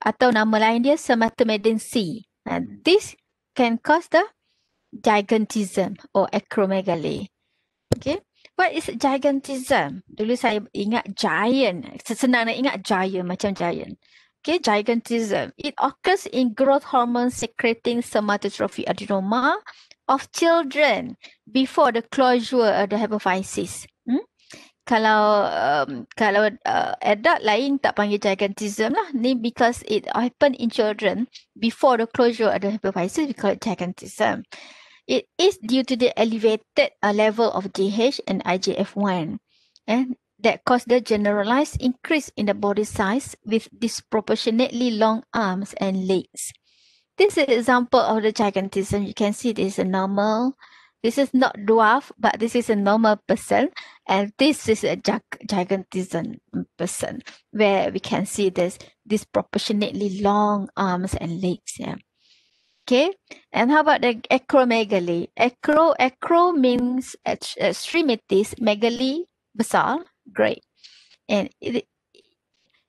atau nama lain dia somatomedin C. And this can cause the gigantism or acromegaly. Okay, what is gigantism? Dulu saya ingat giant. Senang nak ingat giant macam giant. Okay, gigantism. It occurs in growth hormone secreting somatotrophic adenoma of children before the closure of the hypophysis. Hmm? Kalau um, kalau uh, adult lain tak panggil gigantism lah. Ni because it happen in children before the closure of the hypophysis, we call it gigantism. It is due to the elevated uh, level of GH and IGF-1. And that cause the generalized increase in the body size with disproportionately long arms and legs. This is an example of the gigantism. You can see this is a normal. This is not dwarf, but this is a normal person. And this is a gigantism person where we can see this disproportionately long arms and legs. Yeah. Okay. And how about the acromegaly? Acro, acro means extremities, megaly, besar, great. And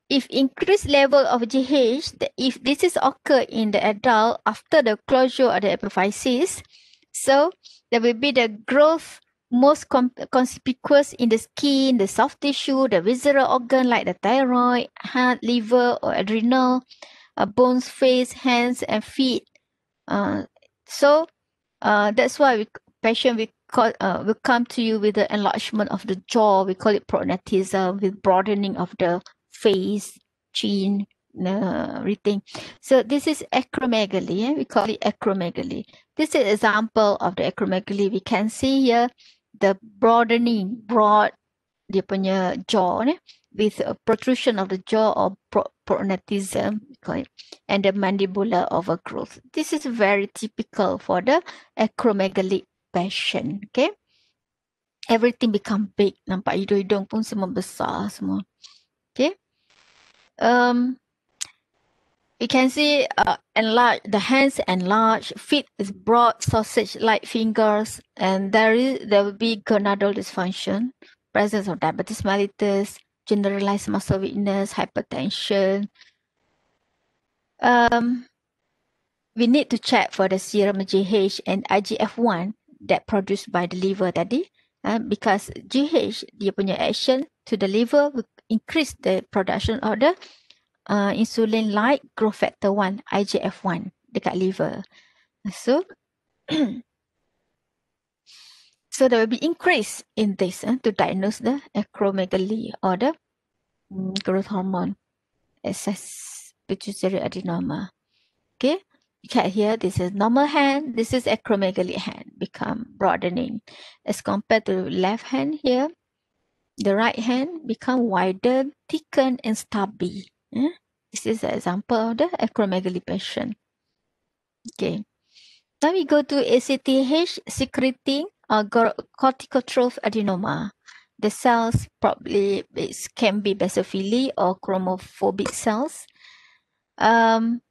if increased level of GH, if this is occur in the adult after the closure of the epiphysis, so there will be the growth most conspicuous in the skin, the soft tissue, the visceral organ like the thyroid, heart, liver, or adrenal, uh, bones, face, hands, and feet. Uh, so uh, that's why we patient we call, uh, come to you with the enlargement of the jaw. We call it prognathism with broadening of the face, chin, uh, everything. So this is acromegaly. Eh? We call it acromegaly. This is example of the acromegaly. We can see here the broadening, broad dia punya jaw eh? with a protrusion of the jaw or pro prognathism okay? and the mandibular overgrowth. This is very typical for the acromegaly patient. Okay. Everything become big. Nampak hidung-hidung pun semua besar semua. Okay. Um, you can see uh, enlarge the hands enlarge, feet is broad, sausage-like fingers, and there is there will be gonadal dysfunction, presence of diabetes mellitus, generalized muscle weakness, hypertension. Um, we need to check for the serum GH and IGF-1 that produced by the liver tadi uh, because GH dia punya action to the liver will increase the production of the uh, insulin like growth factor 1 IGF-1 dekat liver so so there will be increase in this uh, to diagnose the acromegaly or the um, growth hormone excess pituitary adenoma okay you can hear this is normal hand, this is acromegaly hand, become broadening. As compared to left hand here, the right hand become wider, thicken and stubby. Eh? This is an example of the acromegaly patient. Okay. Now we go to ACTH secreting uh, corticotroph adenoma. The cells probably can be basophilic or chromophobic cells. Um,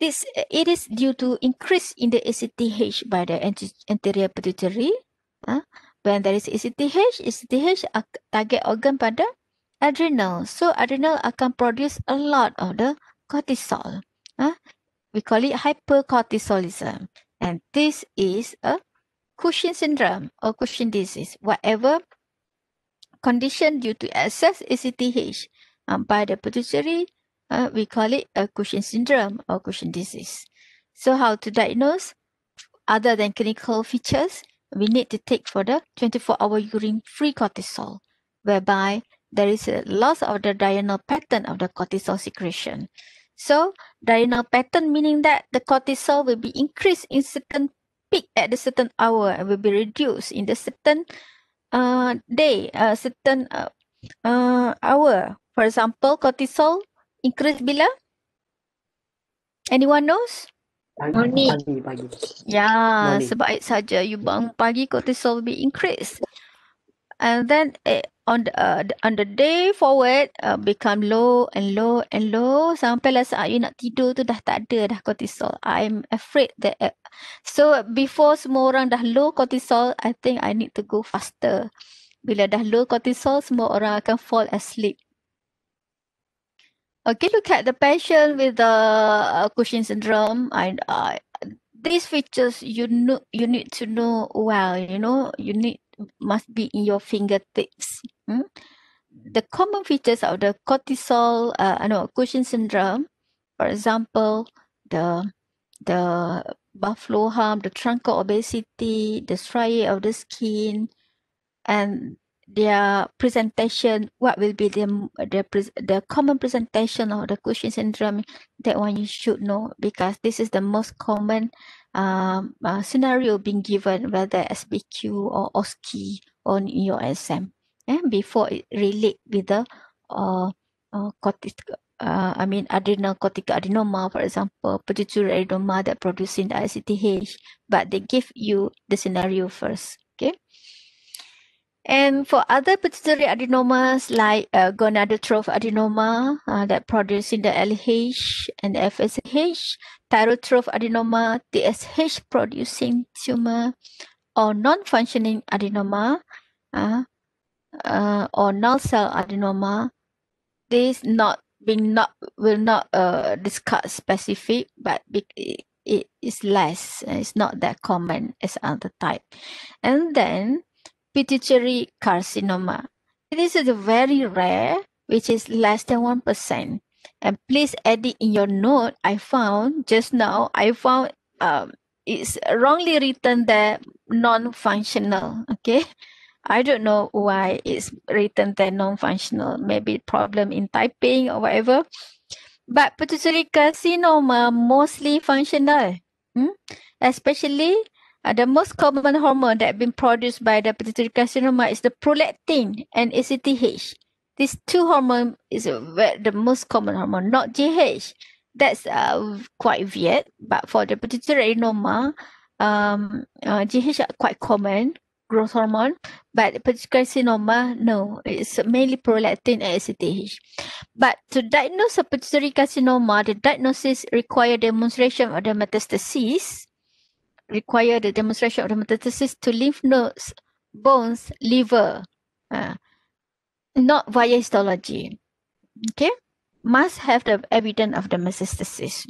this it is due to increase in the ACTH by the anterior pituitary. Uh, when there is ACTH, ACTH target organ pada adrenal. So adrenal akan produce a lot of the cortisol. Uh, we call it hypercortisolism. And this is a Cushing syndrome or Cushing disease. Whatever condition due to excess ACTH um, by the pituitary, uh, we call it a Cushing syndrome or Cushing disease. So how to diagnose? Other than clinical features, we need to take for the 24-hour urine-free cortisol, whereby there is a loss of the diurnal pattern of the cortisol secretion. So diurnal pattern meaning that the cortisol will be increased in certain peak at the certain hour and will be reduced in the certain uh, day, uh, certain uh, uh, hour. For example, cortisol increase bila? Anyone knows? Pagi, pagi, pagi. Ya, sebab saja you bangun pagi, cortisol will be increased. And then eh, on the uh, on the day forward uh, become low and low and low sampai lah saat you nak tidur tu dah tak ada dah cortisol. I'm afraid that uh, so before semua orang dah low cortisol, I think I need to go faster. Bila dah low cortisol, semua orang akan fall asleep. Okay, look at the patient with the uh, Cushing syndrome. I, uh, these features you know you need to know well. You know you need must be in your fingertips. Hmm? The common features of the cortisol, uh, no, Cushing syndrome, for example, the the buffalo hump, the trunk obesity, the striae of the skin, and their presentation, what will be the, the, the common presentation of the Cushing syndrome, that one you should know because this is the most common um, uh, scenario being given, whether SBQ or OSCE on your exam, and before it relate with the uh, uh, uh, I mean adrenal cortical adenoma, for example, pituitary adenoma that producing the ACTH, but they give you the scenario first, okay? And for other pituitary adenomas like uh, gonadotroph adenoma uh, that producing the LH and FSH, thyrotroph adenoma, TSH producing tumor, or non-functioning adenoma, uh, uh, or null cell adenoma, this not being not will not uh, discuss specific, but it, it is less. It's not that common as other type, and then pituitary carcinoma. This is very rare, which is less than 1%. And please add it in your note, I found just now, I found um, it's wrongly written there non-functional, okay? I don't know why it's written there non-functional. Maybe problem in typing or whatever. But pituitary carcinoma mostly functional, hmm? especially uh, the most common hormone that been produced by the pituitary carcinoma is the prolactin and ACTH. These two hormone is the most common hormone, not GH. That's uh, quite weird, but for the pituitary adenoma, um, uh, GH are quite common growth hormone, but pituitary carcinoma, no, it's mainly prolactin and ACTH. But to diagnose a pituitary carcinoma, the diagnosis require demonstration of the metastasis require the demonstration of the metastasis to lymph nodes, bones, liver, uh, not via histology. Okay, must have the evidence of the metastasis.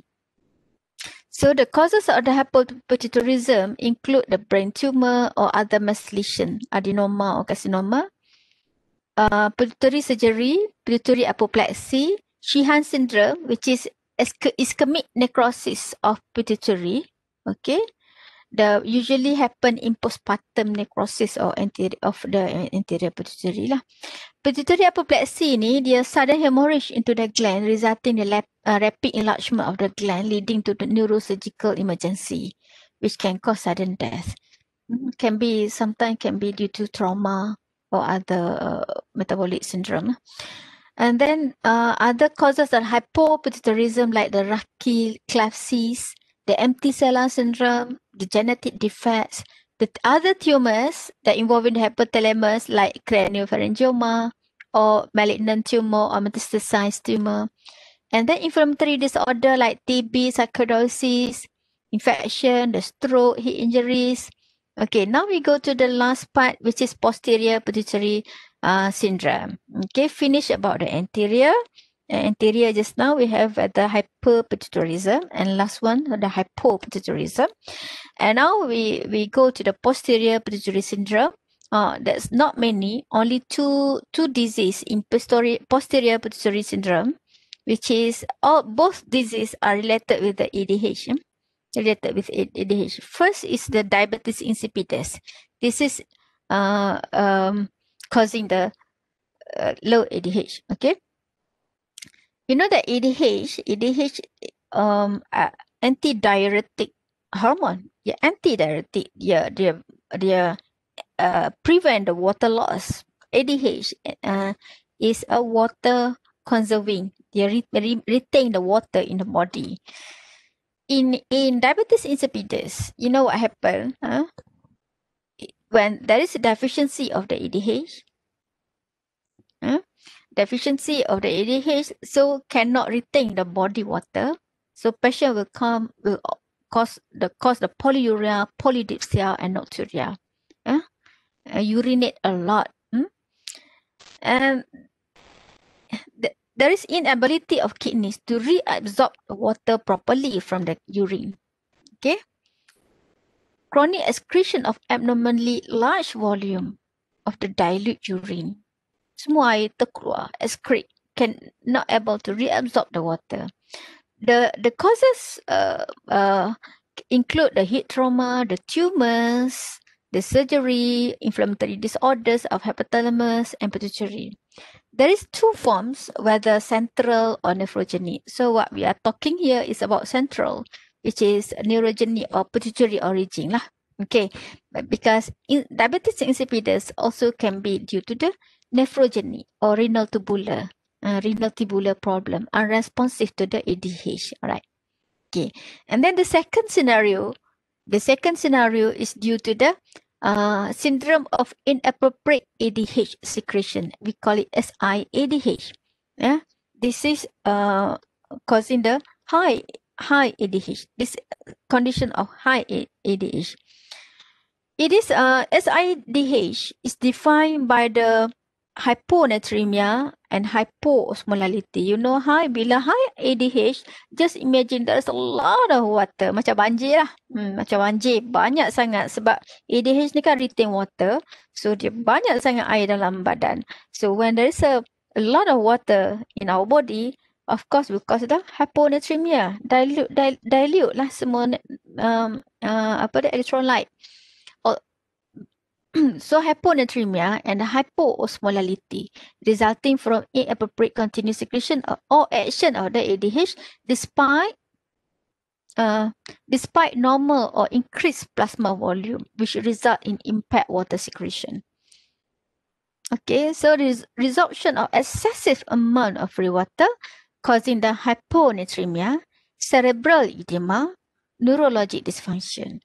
So the causes of the hypopituitarism include the brain tumor or other lesion, adenoma or carcinoma, uh, pituitary surgery, pituitary apoplexy, Sheehan syndrome, which is ischemic necrosis of pituitary, okay, the usually happen in postpartum necrosis or anterior of the anterior pituitary lah. Pituitary apoplexy ni dia sudden hemorrhage into the gland resulting in the uh, rapid enlargement of the gland leading to the neurosurgical emergency which can cause sudden death. Hmm, can be sometimes can be due to trauma or other uh, metabolic syndrome. And then uh, other causes are hypopituitarism like the Racchi clefts, the empty cellular syndrome, the genetic defects, the other tumors that involve in the hypothalamus like craniopharyngioma or malignant tumor or metastasized tumor. And then inflammatory disorder like TB, sarcoidosis, infection, the stroke, heat injuries. Okay, now we go to the last part, which is posterior pituitary uh, syndrome. Okay, finish about the anterior. Uh, anterior just now we have uh, the hyperpituitarism and last one the hypopituitarism. And now we, we go to the posterior pituitary syndrome. Uh, there's not many, only two two disease in posterior, posterior pituitary syndrome, which is all both diseases are related with the ADH. Hmm? Related with ADH. First is the diabetes insipidus. This is uh, um, causing the uh, low ADH. Okay. You know that ADH, ADH, um, uh, anti-diuretic hormone. Yeah, anti-diuretic. Yeah, they they uh, prevent the water loss. ADH uh, is a water conserving. They re- re- retain the water in the body. In in diabetes insipidus, you know what happened? Huh? when there is a deficiency of the ADH? Deficiency of the ADH, so cannot retain the body water. So patient will come will cause the cause the polyuria, polydipsia, and nocturia. Huh? Uh, urinate a lot. Hmm? And th- there is inability of kidneys to reabsorb water properly from the urine. Okay chronic excretion of abnormally large volume of the dilute urine. Semua air terkeluar, excrete, can not able to reabsorb the water. The the causes uh, uh, include the heat trauma, the tumors, the surgery, inflammatory disorders of hypothalamus and pituitary. There is two forms, whether central or nephrogenic. So what we are talking here is about central which is neurogenic or pituitary origin lah. Okay, because in, diabetes insipidus also can be due to the nephrogenic or renal tubular, uh, renal tubular problem, unresponsive to the ADH. Alright. Okay, and then the second scenario, the second scenario is due to the uh, syndrome of inappropriate ADH secretion. We call it SIADH. Yeah, this is uh, causing the high high ADH, this condition of high ADH. It is uh, SIDH is defined by the hyponatremia and hyposmolality. You know high, bila high ADH, just imagine there's a lot of water. Macam banjir lah. Hmm, macam banjir. Banyak sangat sebab ADH ni kan retain water. So dia banyak sangat air dalam badan. So when there is a, a lot of water in our body, of course because the hyponatremia dilute dil, dilute lah semua um, uh, apa the electrolyte so hyponatremia and hypoosmolality resulting from inappropriate continuous secretion or, action of the ADH despite uh, despite normal or increased plasma volume which result in impaired water secretion Okay, so res- resorption of excessive amount of free water causing the hyponatremia, cerebral edema, neurologic dysfunction.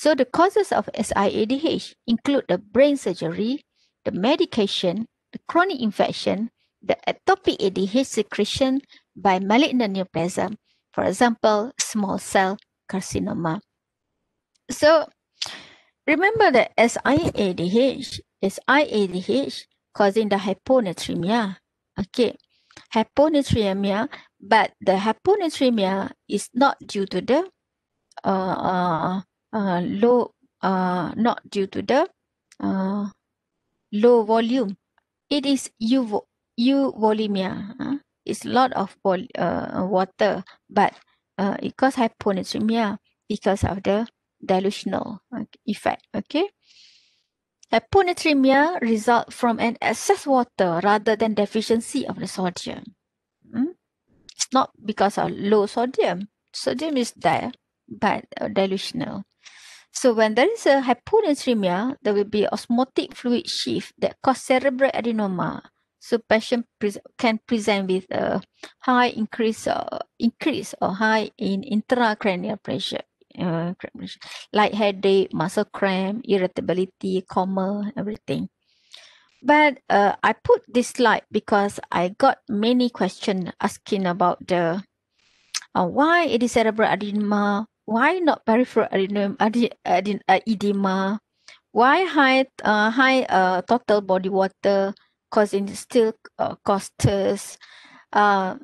So the causes of SIADH include the brain surgery, the medication, the chronic infection, the ectopic ADH secretion by malignant neoplasm, for example, small cell carcinoma. So remember that SIADH is IADH causing the hyponatremia. Okay, hyponatremia, but the hyponatremia is not due to the uh, uh, low, uh, not due to the uh, low volume. It is U euvolemia. It's a lot of uh, water, but uh, it causes hyponatremia because of the dilutional effect. Okay. Hyponatremia result from an excess water rather than deficiency of the sodium. Hmm? It's not because of low sodium. Sodium is there, but uh, dilutional. So when there is a hyponatremia, there will be osmotic fluid shift that cause cerebral edema. So patient pres- can present with a high increase, uh, increase or high in intracranial pressure, uh, like headache, muscle cramp, irritability, coma, everything. But uh, I put this slide because I got many questions asking about the uh, why it is cerebral edema, why not peripheral edema, uh, edema, why high uh, high uh, total body water causing still uh, causes. Uh,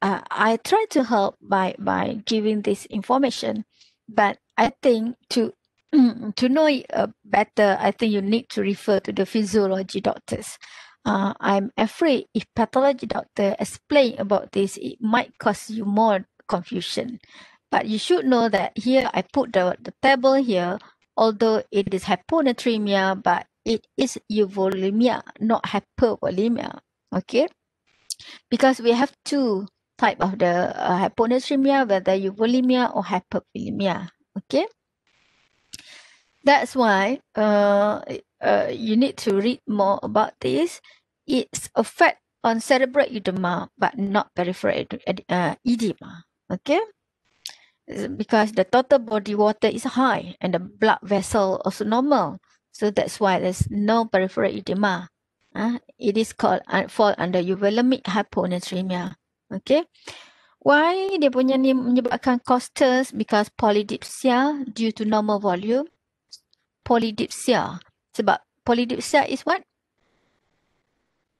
uh, I try to help by by giving this information, but I think to to know it uh, better, I think you need to refer to the physiology doctors. Uh, I'm afraid if pathology doctor explain about this, it might cause you more confusion. But you should know that here I put the, the table here, although it is hyponatremia, but it is euvolemia, not hypervolemia. Okay, because we have two type of the uh, hyponatremia, whether euvolemia or hypervolemia. Okay. That's why uh, uh, you need to read more about this. It's effect on cerebral edema, but not peripheral uh, edema. Okay, because the total body water is high and the blood vessel also normal. So that's why there's no peripheral edema. Uh, it is called uh, fall under euvolemic hyponatremia. Okay. Why dia punya ni menyebabkan costus because polydipsia due to normal volume polydipsia. Sebab polydipsia is what?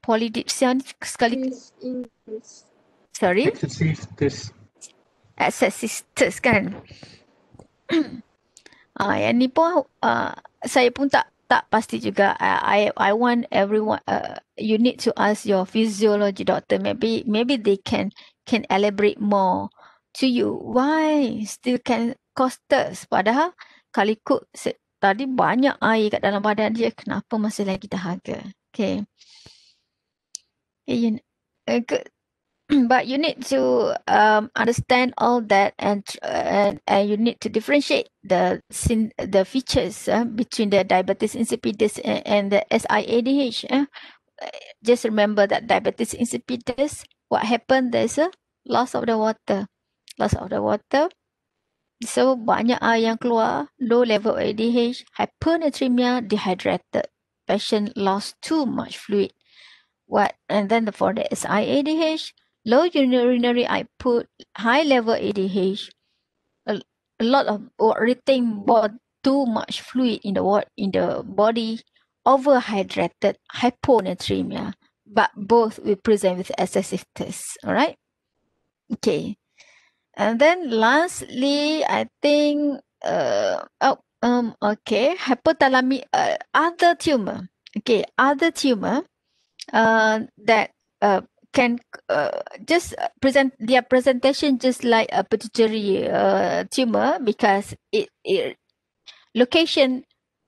Polydipsia ni sekali Sorry? Excessive Excessive thirst kan? ah, yang ni pun uh, saya pun tak tak pasti juga. I I, I want everyone. Uh, you need to ask your physiology doctor. Maybe maybe they can can elaborate more to you. Why still can cause thirst? Padahal kalau ikut tadi banyak air kat dalam badan dia kenapa masih lagi dahaga okay you, uh, good. but you need to um, understand all that and, and and you need to differentiate the the features uh, between the diabetes insipidus and, and the SIADH. Uh. Just remember that diabetes insipidus, what happened? There's a loss of the water, loss of the water, So banyak air yang keluar, low level ADH, hypernatremia, dehydrated. Patient lost too much fluid. What and then for the SIADH, low urinary output, high level ADH, a, a lot of or retain bod too much fluid in the what in the body, overhydrated, hyponatremia. But both will present with excessive thirst. All right. Okay. And then lastly, I think uh oh um okay hypothalamic uh, other tumor okay other tumor uh that uh can uh, just present their presentation just like a pituitary uh, tumor because it, it location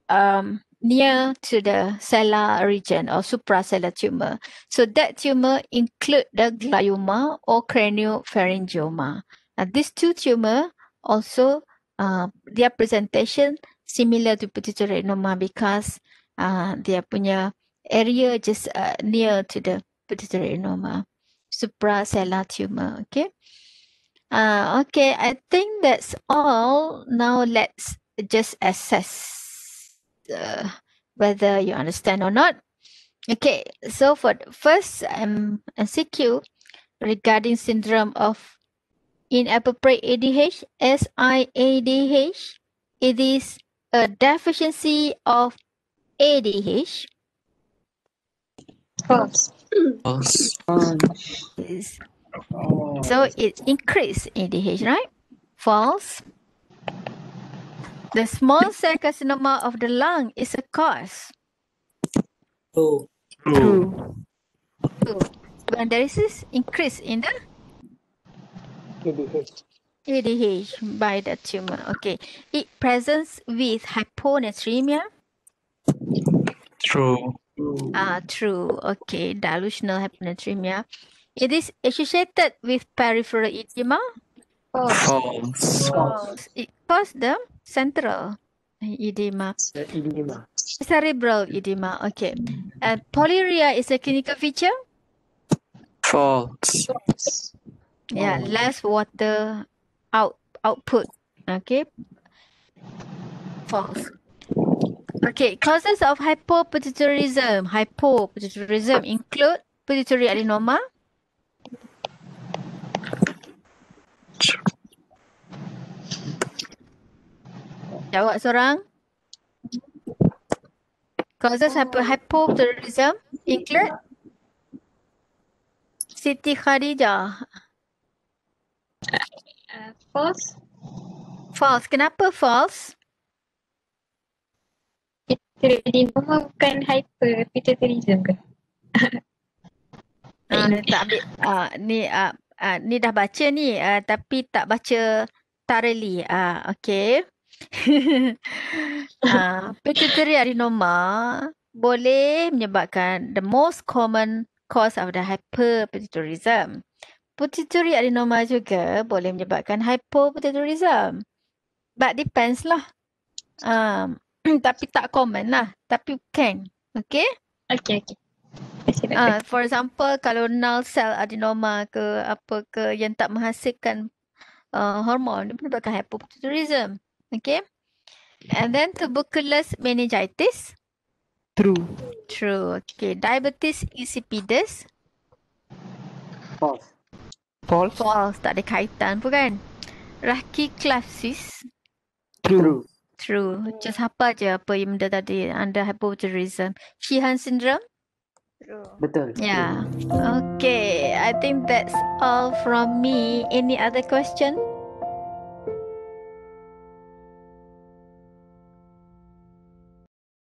um near to the sellar region or suprasellar tumor. So that tumor include the glioma or craniopharyngioma. Uh, these two tumor also uh, their presentation similar to pituitary adenoma because uh, dia punya area just uh, near to the pituitary adenoma, suprasellar tumor. Okay. Uh, okay, I think that's all. Now let's just assess uh, whether you understand or not. Okay, so for first um, MCQ regarding syndrome of inappropriate ADH, SIADH, it is a deficiency of ADH. False. Oh, False. Oh. So it increase ADH, right? False. The small cell carcinoma of the lung is a cause. True. True. True. When there is this increase in the ADH. ADH by the tumor. Okay. It presents with hyponatremia. True. Ah, true. Okay. Dilutional hyponatremia. It is associated with peripheral edema. False. False. False. It causes the central edema. Edema. Cerebral edema. Okay. And polyuria is a clinical feature. False. Yeah, less water out output. Okay. False. Okay, causes of hypopituitarism. Hypopituitarism include pituitary adenoma, Jawab seorang. Causes hypo hypothyroidism include Siti Khadijah. Uh, false. False. Kenapa false? Pituitarism bukan hyperpituitarism ke? Ah, tak ambil. Ah, ni ah, ah, ni dah baca ni ah, tapi tak baca thoroughly. Ah, okay. ah, pituitary adenoma boleh menyebabkan the most common cause of the hyperpituitarism. Pituitary adenoma juga boleh menyebabkan hypopituitarism. But depends lah. Um, tapi tak common lah. Tapi can. Okay? Okay, okay. Ah, for example, kalau null cell adenoma ke apa ke yang tak menghasilkan uh, hormon, dia menyebabkan hypopituitarism. Okay? And then tuberculous meningitis. True. True. Okay. Diabetes insipidus. False. False. False. Tak ada kaitan pun kan? Rachiclasis. True. True. Just hafal je apa yang benda tadi under hypopituitarism. Sheehan syndrome. Betul. Yeah. Okay. I think that's all from me. Any other question?